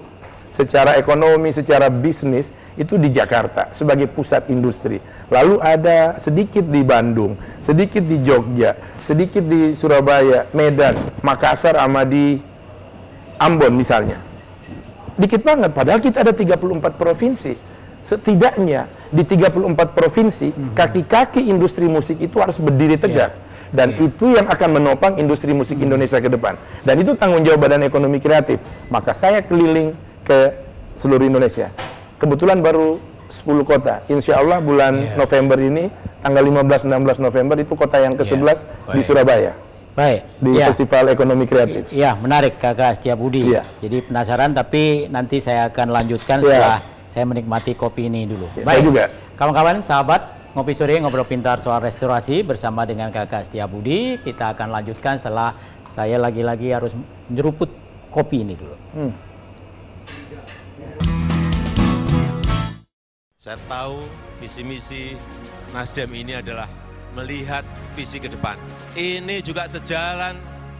secara ekonomi, secara bisnis itu di Jakarta sebagai pusat industri. Lalu ada sedikit di Bandung, sedikit di Jogja, sedikit di Surabaya, Medan, Makassar sama di Ambon misalnya. Dikit banget padahal kita ada 34 provinsi. Setidaknya di 34 provinsi kaki-kaki industri musik itu harus berdiri tegak. Dan itu yang akan menopang industri musik Indonesia ke depan. Dan itu tanggung jawab Badan Ekonomi Kreatif. Maka saya keliling ke seluruh Indonesia. Kebetulan baru 10 kota. Insya Allah bulan November ini, tanggal 15-16 November itu kota yang ke-11 di baik. Surabaya. Baik. Di Ya. Festival Ekonomi Kreatif. Ya, menarik Kakak Setiabudi. Iya. Jadi penasaran tapi nanti saya akan lanjutkan Siap. setelah saya menikmati kopi ini dulu. Ya, saya juga. Kawan-kawan, sahabat, ngopi sore ngobrol pintar soal restorasi bersama dengan Kakak Setiabudi. Kita akan lanjutkan setelah saya lagi-lagi harus nyeruput kopi ini dulu. Saya tahu visi misi Nasdem ini adalah melihat visi ke depan. Ini juga sejalan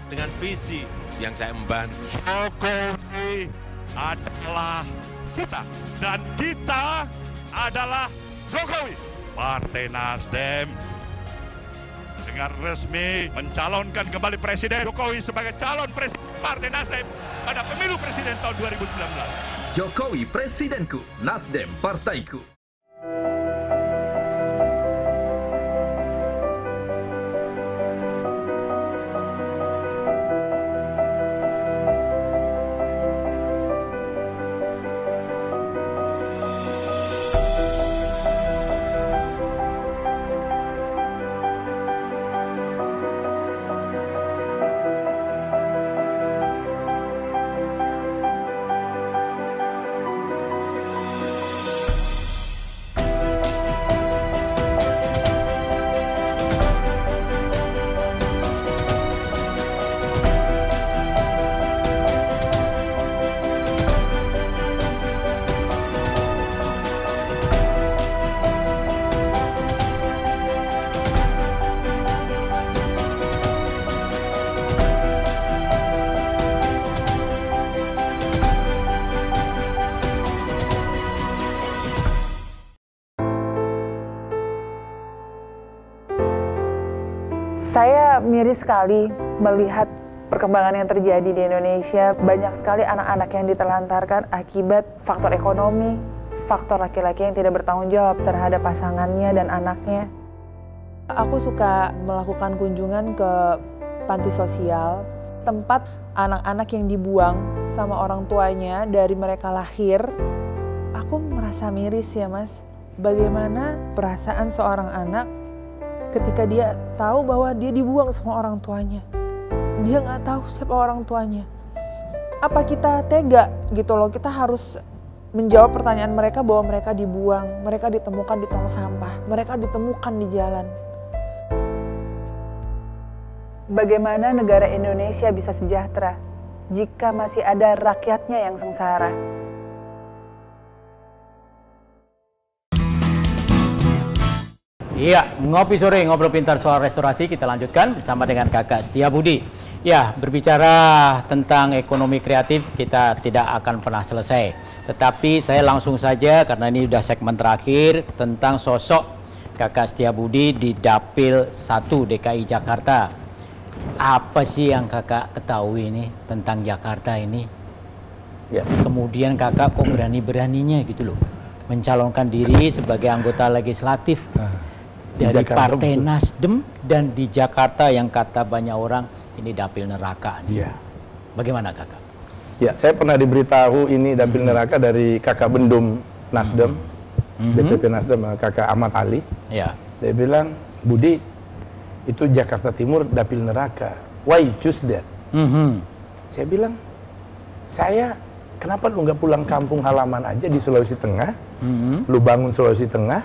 dengan visi yang saya emban. Jokowi adalah kita dan kita adalah Jokowi. Partai Nasdem dengan resmi mencalonkan kembali Presiden Jokowi sebagai calon presiden Partai Nasdem pada pemilu presiden tahun 2019. Jokowi Presidenku, Nasdem Partaiku. Miris sekali melihat perkembangan yang terjadi di Indonesia. Banyak sekali anak-anak yang ditelantarkan akibat faktor ekonomi, faktor laki-laki yang tidak bertanggung jawab terhadap pasangannya dan anaknya. Aku suka melakukan kunjungan ke panti sosial, tempat anak-anak yang dibuang sama orang tuanya dari mereka lahir. Aku merasa miris ya mas, bagaimana perasaan seorang anak ketika dia tahu bahwa dia dibuang sama orang tuanya. Dia nggak tahu siapa orang tuanya. Apa kita tega gitu loh, kita harus menjawab pertanyaan mereka bahwa mereka dibuang, mereka ditemukan di tong sampah, mereka ditemukan di jalan. Bagaimana negara Indonesia bisa sejahtera jika masih ada rakyatnya yang sengsara? Iya, ngopi sore ngobrol pintar soal restorasi kita lanjutkan bersama dengan Kakak Setia Budi. Ya, berbicara tentang ekonomi kreatif kita tidak akan pernah selesai. Tetapi saya langsung saja karena ini sudah segmen terakhir tentang sosok Kakak Setia Budi di Dapil 1 DKI Jakarta. Apa sih yang Kakak ketahui ini tentang Jakarta ini? Ya. Kemudian Kakak kok berani-beraninya gitu loh mencalonkan diri sebagai anggota legislatif di dari Jakarta Partai. Nasdem dan di Jakarta yang kata banyak orang ini dapil neraka. nih. Iya. Bagaimana kakak? Ya, saya pernah diberitahu ini dapil neraka dari kakak bendum Nasdem, DPP Nasdem, eh, kakak Ahmad Ali. Ya. Dia bilang, Budi, itu Jakarta Timur dapil neraka. Why you choose that? Mhm. Saya bilang, saya kenapa lu nggak pulang kampung halaman aja di Sulawesi Tengah? Mhm. Lu bangun Sulawesi Tengah,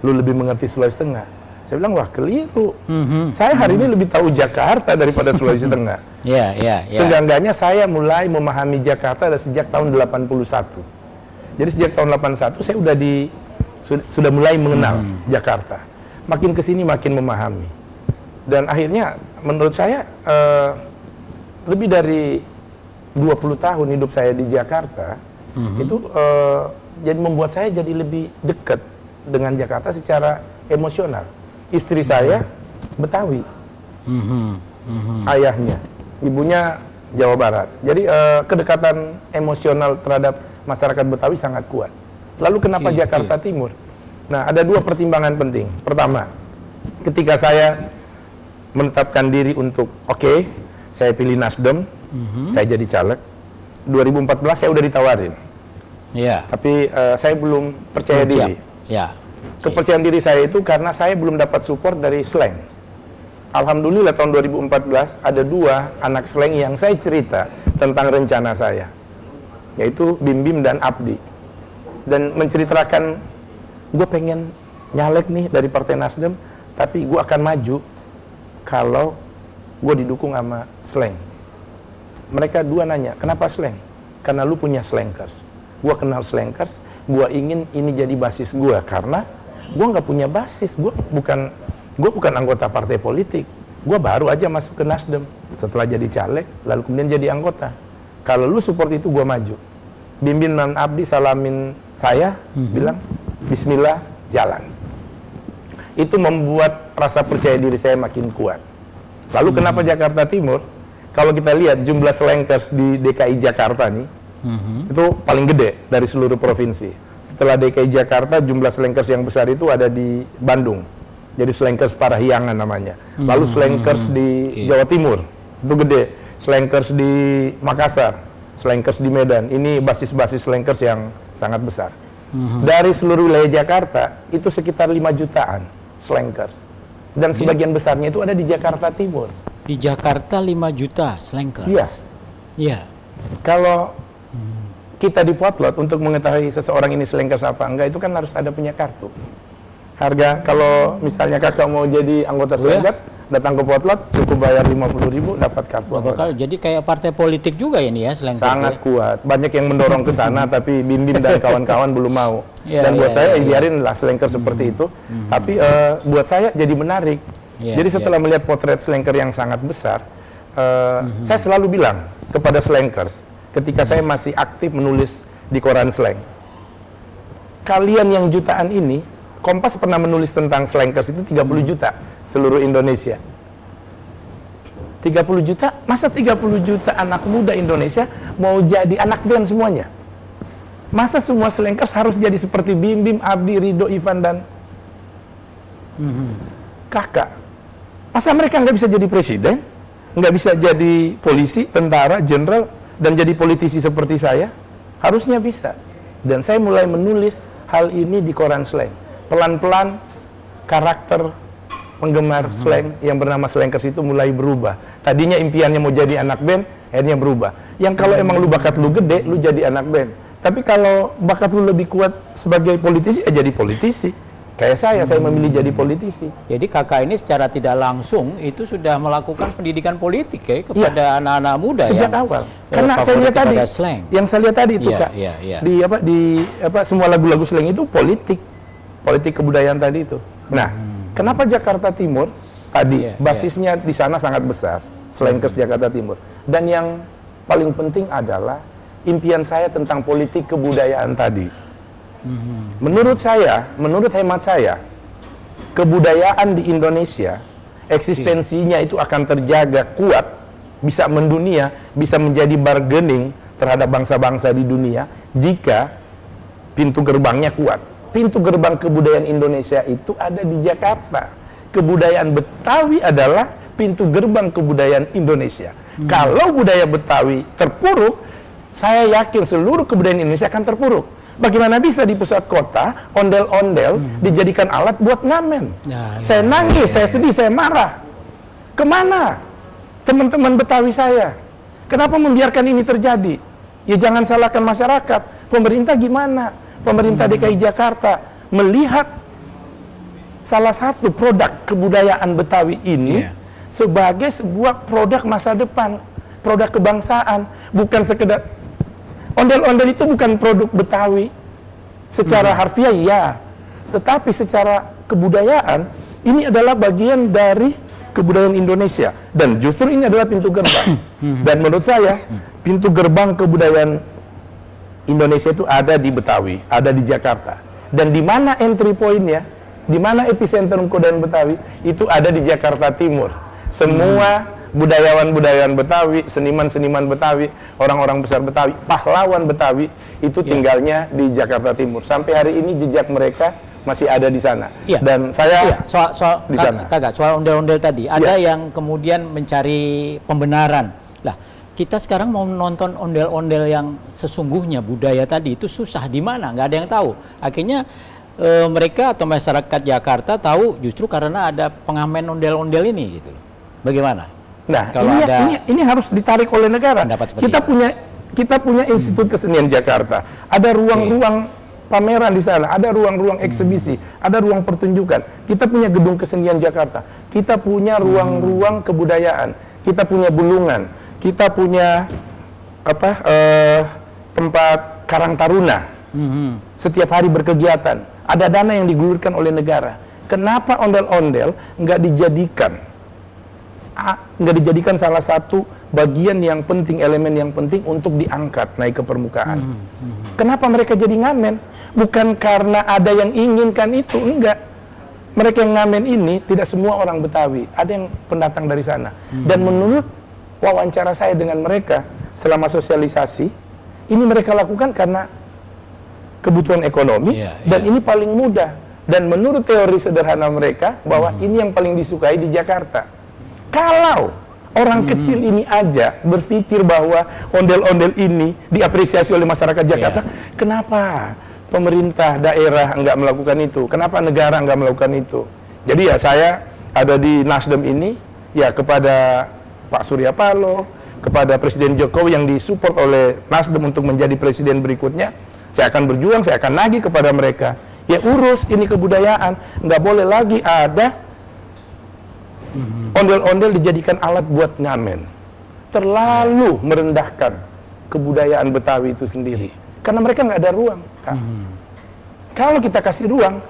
lu lebih mengerti Sulawesi Tengah. Saya bilang, wah keliru. Mhm. Saya hari ini lebih tahu Jakarta daripada Sulawesi Tengah. Ya, ya, ya. Seenggak-enggaknya saya mulai memahami Jakarta dari sejak tahun 81. Jadi sejak tahun 81 saya udah di sudah, sudah mulai mengenal Hmm. Jakarta. Makin ke sini makin memahami. Dan akhirnya menurut saya eh, lebih dari 20 tahun hidup saya di Jakarta Hmm. itu eh, jadi membuat saya jadi lebih dekat dengan Jakarta secara emosional. Istri saya Betawi Mhm. Mhm. ayahnya, ibunya Jawa Barat. Jadi eh, kedekatan emosional terhadap masyarakat Betawi sangat kuat. Lalu kenapa Oke, Jakarta Timur? Nah, ada dua pertimbangan penting. Pertama, ketika saya menetapkan diri untuk oke, saya pilih Nasdem, Mhm. saya jadi caleg. 2014 saya udah ditawarin, Ya. tapi eh, saya belum percaya Belum siap. Ya. Kepercayaan diri saya itu karena saya belum dapat support dari slang. Alhamdulillah tahun 2014 ada dua anak slang yang saya cerita tentang rencana saya. Yaitu Bim Bim dan Abdi. Dan menceritakan gue pengen nyalek nih dari Partai Nasdem, tapi gue akan maju kalau gue didukung sama slang. Mereka dua nanya, kenapa slang? Karena lu punya slankers. Gue kenal slankers, gue ingin ini jadi basis gue karena gue nggak punya basis, gue bukan gue bukan anggota partai politik, gue baru aja masuk ke Nasdem setelah jadi caleg, lalu kemudian jadi anggota. Kalau lu support itu gue maju. Bimbing dan Abdi salamin saya, bilang Bismillah jalan. Itu membuat rasa percaya diri saya makin kuat. Lalu kenapa Jakarta Timur? Kalau kita lihat jumlah slankers di DKI Jakarta nih, itu paling gede dari seluruh provinsi. Setelah DKI Jakarta, jumlah slankers yang besar itu ada di Bandung. Jadi slankers Parahyangan namanya. Lalu slankers di Oke. Jawa Timur, itu gede. Slankers di Makassar, slankers di Medan. Ini basis-basis slankers yang sangat besar. Dari seluruh wilayah Jakarta, itu sekitar 5 jutaan slankers. Dan sebagian besarnya itu ada di Jakarta Timur. Di Jakarta 5 juta slankers. Iya. Iya. Kalau kita di potlot untuk mengetahui seseorang ini slankers apa enggak itu kan harus ada punya kartu. Harga kalau misalnya kakak mau jadi anggota Oh ya? slankers datang ke potlot cukup bayar 50.000 ribu dapat kartu. Bakal jadi kayak partai politik juga ini ya slankers. Sangat ya? kuat. Banyak yang mendorong ke sana tapi Bim dan kawan-kawan belum mau. Iya, dan buat iya, saya iya, ya biarin lah slankers seperti itu. Tapi eh, buat saya jadi menarik. Iya, jadi iya. setelah melihat potret slanker yang sangat besar, eh, saya selalu bilang kepada slankers ketika saya masih aktif menulis di koran slang. Kalian yang jutaan ini, Kompas pernah menulis tentang slankers itu 30 juta seluruh Indonesia. 30 juta, masa 30 juta anak muda Indonesia mau jadi anak band semuanya? Masa semua slankers harus jadi seperti Bim Bim, Abdi, Rido, Ivan, dan kakak? Masa mereka nggak bisa jadi presiden? Nggak bisa jadi polisi, tentara, jenderal, dan jadi politisi seperti saya? Harusnya bisa. Dan saya mulai menulis hal ini di koran slang. Pelan-pelan karakter penggemar slang yang bernama Slankers itu mulai berubah. Tadinya impiannya mau jadi anak band, akhirnya berubah. Yang kalau emang lu bakat lu gede, lu jadi anak band. Tapi kalau bakat lu lebih kuat sebagai politisi, ya jadi politisi. Kayak saya, saya memilih jadi politisi. Jadi kakak ini secara tidak langsung itu sudah melakukan pendidikan politik ya kepada anak-anak muda Iya. Sejak yang awal. eh, Karena saya lihat tadi, slang. yang saya lihat tadi itu Iya, kak, iya, iya. di apa di apa semua lagu-lagu slang itu politik, politik kebudayaan tadi itu. Nah, kenapa Jakarta Timur tadi Hmm. Iya, basisnya di sana sangat besar, slankers Jakarta Timur. Dan yang paling penting adalah impian saya tentang politik kebudayaan tadi. Hmm. Menurut saya, menurut hemat saya, kebudayaan di Indonesia eksistensinya itu akan terjaga kuat, bisa mendunia, bisa menjadi bargaining terhadap bangsa-bangsa di dunia jika pintu gerbangnya kuat. Pintu gerbang kebudayaan Indonesia itu ada di Jakarta. Kebudayaan Betawi adalah pintu gerbang kebudayaan Indonesia. Kalau budaya Betawi terpuruk, saya yakin seluruh kebudayaan Indonesia akan terpuruk. Bagaimana bisa di pusat kota ondel-ondel dijadikan alat buat ngamen? Ya, ya, saya nangis, saya sedih, saya marah. Ke mana teman-teman Betawi saya? Kenapa membiarkan ini terjadi? Ya jangan salahkan masyarakat. Pemerintah gimana? Pemerintah DKI Jakarta melihat salah satu produk kebudayaan Betawi ini Iya. sebagai sebuah produk masa depan, produk kebangsaan, bukan sekedar ondel-ondel itu bukan produk Betawi. Secara harfiah iya, tetapi secara kebudayaan ini adalah bagian dari kebudayaan Indonesia dan justru ini adalah pintu gerbang. dan menurut saya pintu gerbang kebudayaan Indonesia itu ada di Betawi, ada di Jakarta. Dan di mana entry point-nya, di mana epicentrum kebudayaan Betawi, itu ada di Jakarta Timur. Semua budayawan-budayawan Betawi, seniman-seniman Betawi, orang-orang besar Betawi, pahlawan Betawi, itu tinggalnya di Jakarta Timur. Sampai hari ini jejak mereka masih ada di sana. Iya. Dan saya Iya, soal soal di sana. kagak soal ondel-ondel tadi. Ada Iya. yang kemudian mencari pembenaran. Lah, kita sekarang mau nonton ondel-ondel yang sesungguhnya budaya tadi itu susah di mana? nggak ada yang tahu. Akhirnya eh, mereka atau masyarakat Jakarta tahu justru karena ada pengamen ondel-ondel ini gitu loh. Bagaimana? Nah, Kalau ini, ada ini, ini harus ditarik oleh negara. Kita itu. punya kita punya Institut Kesenian Jakarta. Ada ruang-ruang pameran di sana, ada ruang-ruang eksibisi, ada ruang pertunjukan. Kita punya gedung kesenian Jakarta. Kita punya ruang-ruang kebudayaan. Kita punya bulungan. Kita punya apa eh, tempat Karang Taruna. Mhm. Setiap hari berkegiatan. Ada dana yang digulirkan oleh negara. Kenapa ondel-ondel nggak dijadikan a- nggak dijadikan salah satu bagian yang penting, elemen yang penting untuk diangkat naik ke permukaan. Kenapa mereka jadi ngamen? Bukan karena ada yang inginkan itu, enggak. Mereka yang ngamen ini tidak semua orang Betawi, ada yang pendatang dari sana. Dan menurut wawancara saya dengan mereka selama sosialisasi, ini mereka lakukan karena kebutuhan ekonomi Iya, dan iya. ini paling mudah. Dan menurut teori sederhana mereka bahwa ini yang paling disukai di Jakarta. Kalau orang kecil ini aja berpikir bahwa ondel-ondel ini diapresiasi oleh masyarakat Jakarta, kenapa pemerintah daerah enggak melakukan itu? Kenapa negara enggak melakukan itu? Jadi ya saya ada di Nasdem ini ya kepada Pak Surya Paloh, kepada Presiden Jokowi yang disupport oleh Nasdem untuk menjadi presiden berikutnya, saya akan berjuang, saya akan nagih kepada mereka. Ya urus ini kebudayaan, nggak boleh lagi ada ondel-ondel dijadikan alat buat ngamen. Terlalu merendahkan kebudayaan Betawi itu sendiri. Karena mereka nggak ada ruang. Kak. Kalau kita kasih ruang,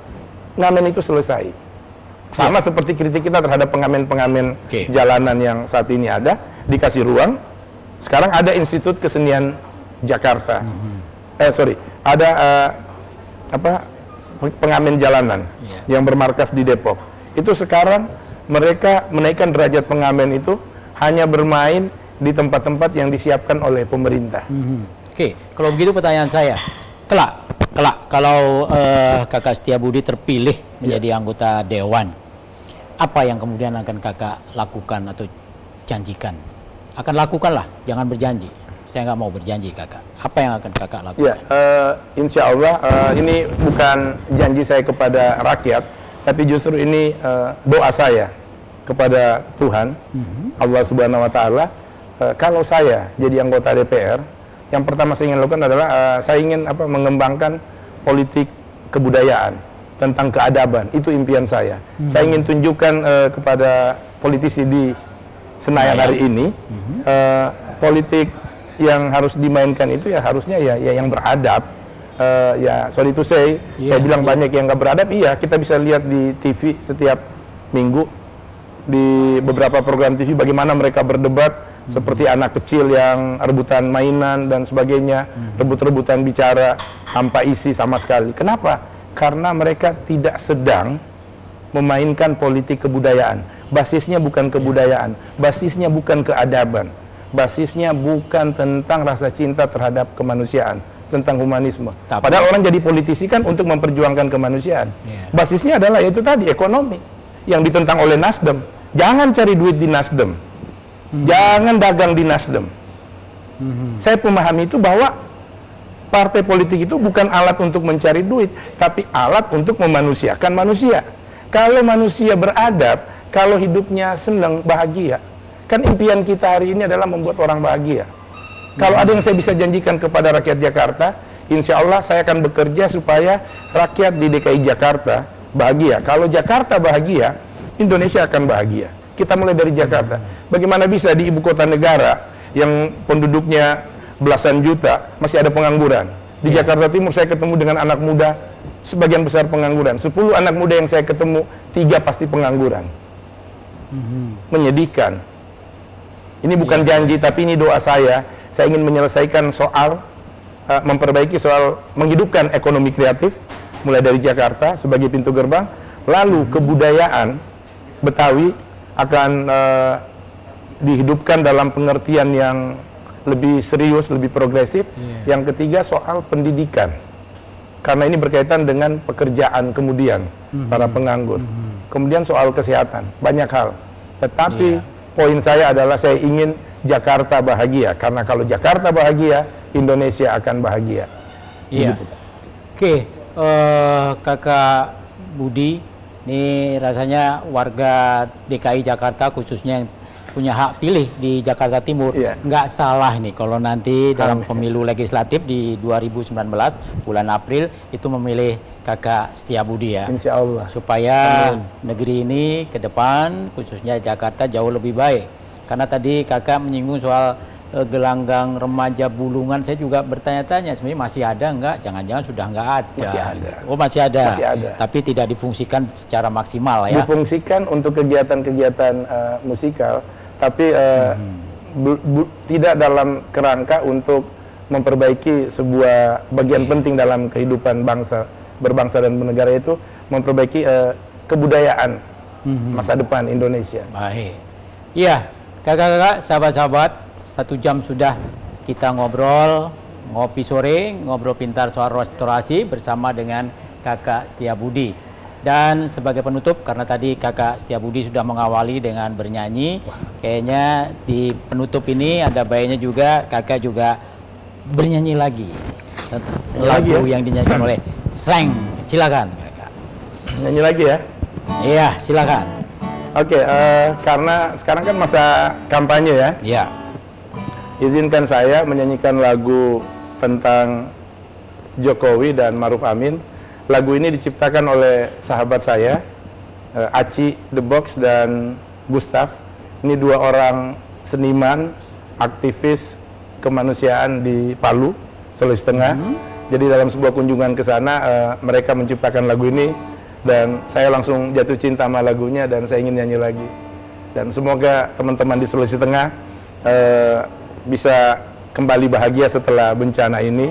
ngamen itu selesai. Sama seperti kritik kita terhadap pengamen-pengamen Oke. jalanan yang saat ini ada, dikasih ruang. Sekarang ada Institut Kesenian Jakarta. Eh sorry, ada eh, apa pengamen jalanan Iya. yang bermarkas di Depok. Itu sekarang mereka menaikkan derajat pengamen itu hanya bermain di tempat-tempat yang disiapkan oleh pemerintah. Mhm. Oke, kalau begitu pertanyaan saya, kelak, kelak kalau eh, kakak Setia Budi terpilih menjadi anggota dewan, apa yang kemudian akan kakak lakukan atau janjikan? Akan lakukanlah, jangan berjanji. Saya nggak mau berjanji kakak. Apa yang akan kakak lakukan? Ya, eh, insya Allah eh, ini bukan janji saya kepada rakyat, tapi justru ini eh, doa saya kepada Tuhan, Allah Subhanahu Wa Taala. Eh, kalau saya jadi anggota DPR, yang pertama saya ingin lakukan adalah eh, saya ingin apa mengembangkan politik kebudayaan tentang keadaban. Itu impian saya. Saya ingin tunjukkan eh, kepada politisi di Senayan hari ini eh, politik yang harus dimainkan itu ya harusnya ya, ya yang beradab. Eh, ya sorry to say, Iya, saya bilang iya. banyak yang nggak beradab. Iya, kita bisa lihat di TV setiap minggu di beberapa program TV bagaimana mereka berdebat seperti anak kecil yang rebutan mainan dan sebagainya, rebut-rebutan bicara tanpa isi sama sekali. Kenapa? Karena mereka tidak sedang memainkan politik kebudayaan. Basisnya bukan kebudayaan, basisnya bukan keadaban, basisnya bukan tentang rasa cinta terhadap kemanusiaan, tentang humanisme. Tapi- Padahal orang jadi politisi kan untuk memperjuangkan kemanusiaan. Iya. Basisnya adalah itu tadi ekonomi yang ditentang oleh Nasdem. Jangan cari duit di Nasdem, jangan dagang di Nasdem. Saya memahami itu bahwa Partai politik itu bukan alat untuk mencari duit, tapi alat untuk memanusiakan manusia. Kalau manusia beradab, kalau hidupnya senang, bahagia, kan impian kita hari ini adalah membuat orang bahagia. Kalau ada yang saya bisa janjikan kepada rakyat Jakarta, insya Allah saya akan bekerja supaya rakyat di DKI Jakarta bahagia. Kalau Jakarta bahagia, Indonesia akan bahagia. Kita mulai dari Jakarta. Bagaimana bisa di ibu kota negara yang penduduknya belasan juta masih ada pengangguran? Di Iya. Jakarta Timur saya ketemu dengan anak muda, sebagian besar pengangguran. 10 anak muda yang saya ketemu, tiga pasti pengangguran. Menyedihkan. Ini bukan janji, tapi ini doa saya. Saya ingin menyelesaikan soal, uh, memperbaiki soal menghidupkan ekonomi kreatif, mulai dari Jakarta sebagai pintu gerbang, lalu kebudayaan Betawi akan uh, dihidupkan dalam pengertian yang lebih serius, lebih progresif. Yang ketiga soal pendidikan, karena ini berkaitan dengan pekerjaan kemudian para penganggur. Kemudian soal kesehatan, banyak hal. Tetapi poin saya adalah saya ingin Jakarta bahagia, karena kalau Jakarta bahagia, Indonesia akan bahagia. Iya. Pak. Oke, eh, kakak Budi, ini rasanya warga DKI Jakarta khususnya yang punya hak pilih di Jakarta Timur Iya. nggak salah nih kalau nanti dalam pemilu legislatif di 2019 bulan April itu memilih kakak Setia Budi ya Insya Allah. supaya Amin. negeri ini ke depan khususnya Jakarta jauh lebih baik karena tadi kakak menyinggung soal gelanggang remaja bulungan saya juga bertanya-tanya sebenarnya masih ada nggak jangan-jangan sudah nggak ada Masih ada. oh masih ada Masih ada. tapi tidak difungsikan secara maksimal ya difungsikan untuk kegiatan-kegiatan eh, musikal, tapi eh, bu- bu- tidak dalam kerangka untuk memperbaiki sebuah bagian penting dalam kehidupan bangsa, berbangsa dan bernegara itu memperbaiki eh, kebudayaan masa depan Indonesia. Baik. Iya, kakak-kakak, sahabat-sahabat, satu jam sudah kita ngobrol, ngopi sore, ngobrol pintar soal restorasi bersama dengan kakak Setia Budi. Dan sebagai penutup, karena tadi kakak Setia Budi sudah mengawali dengan bernyanyi, kayaknya di penutup ini ada baiknya juga kakak juga bernyanyi lagi. Lagi Lagu ya? yang dinyanyikan oleh Slang. Silakan kakak. Nyanyi lagi ya. Iya, silakan. Oke, eh, karena sekarang kan masa kampanye ya. Iya. Izinkan saya menyanyikan lagu tentang Jokowi dan Maruf Amin. Lagu ini diciptakan oleh sahabat saya, eh, Aci The Box dan Gustaf. Ini dua orang seniman, aktivis kemanusiaan di Palu, Sulawesi Tengah. Jadi dalam sebuah kunjungan ke sana, eh, mereka menciptakan lagu ini dan saya langsung jatuh cinta sama lagunya dan saya ingin nyanyi lagi. Dan semoga teman-teman di Sulawesi Tengah eh, bisa kembali bahagia setelah bencana ini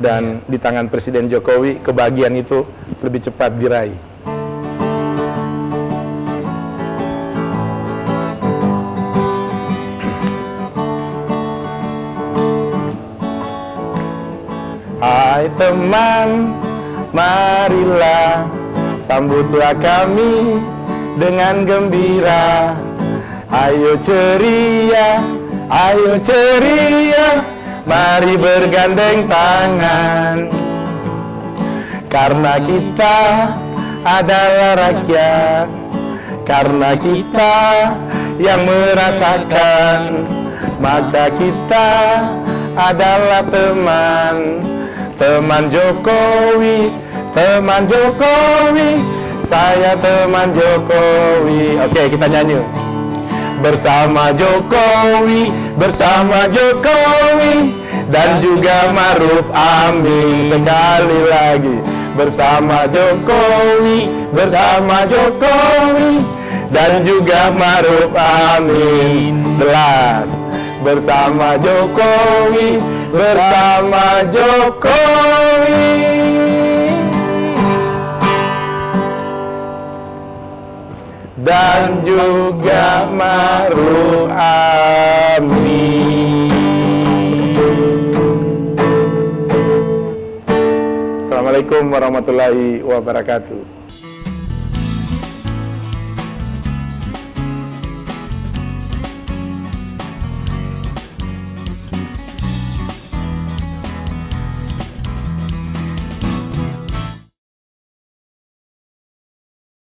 dan di tangan Presiden Jokowi kebahagiaan itu lebih cepat diraih. Hai teman, marilah sambutlah kami dengan gembira. Ayo ceria, ayo ceria, mari bergandeng tangan. Karena kita adalah rakyat, karena kita yang merasakan, maka kita adalah teman, teman Jokowi, teman Jokowi, saya teman Jokowi. Oke, kita nyanyi. Bersama Jokowi, bersama Jokowi, dan juga Maruf Amin. Sekali lagi, bersama Jokowi, bersama Jokowi, dan juga Maruf Amin. Jelas. Bersama Jokowi, bersama Jokowi. Dan juga Maruf Amin. Assalamualaikum warahmatullahi wabarakatuh.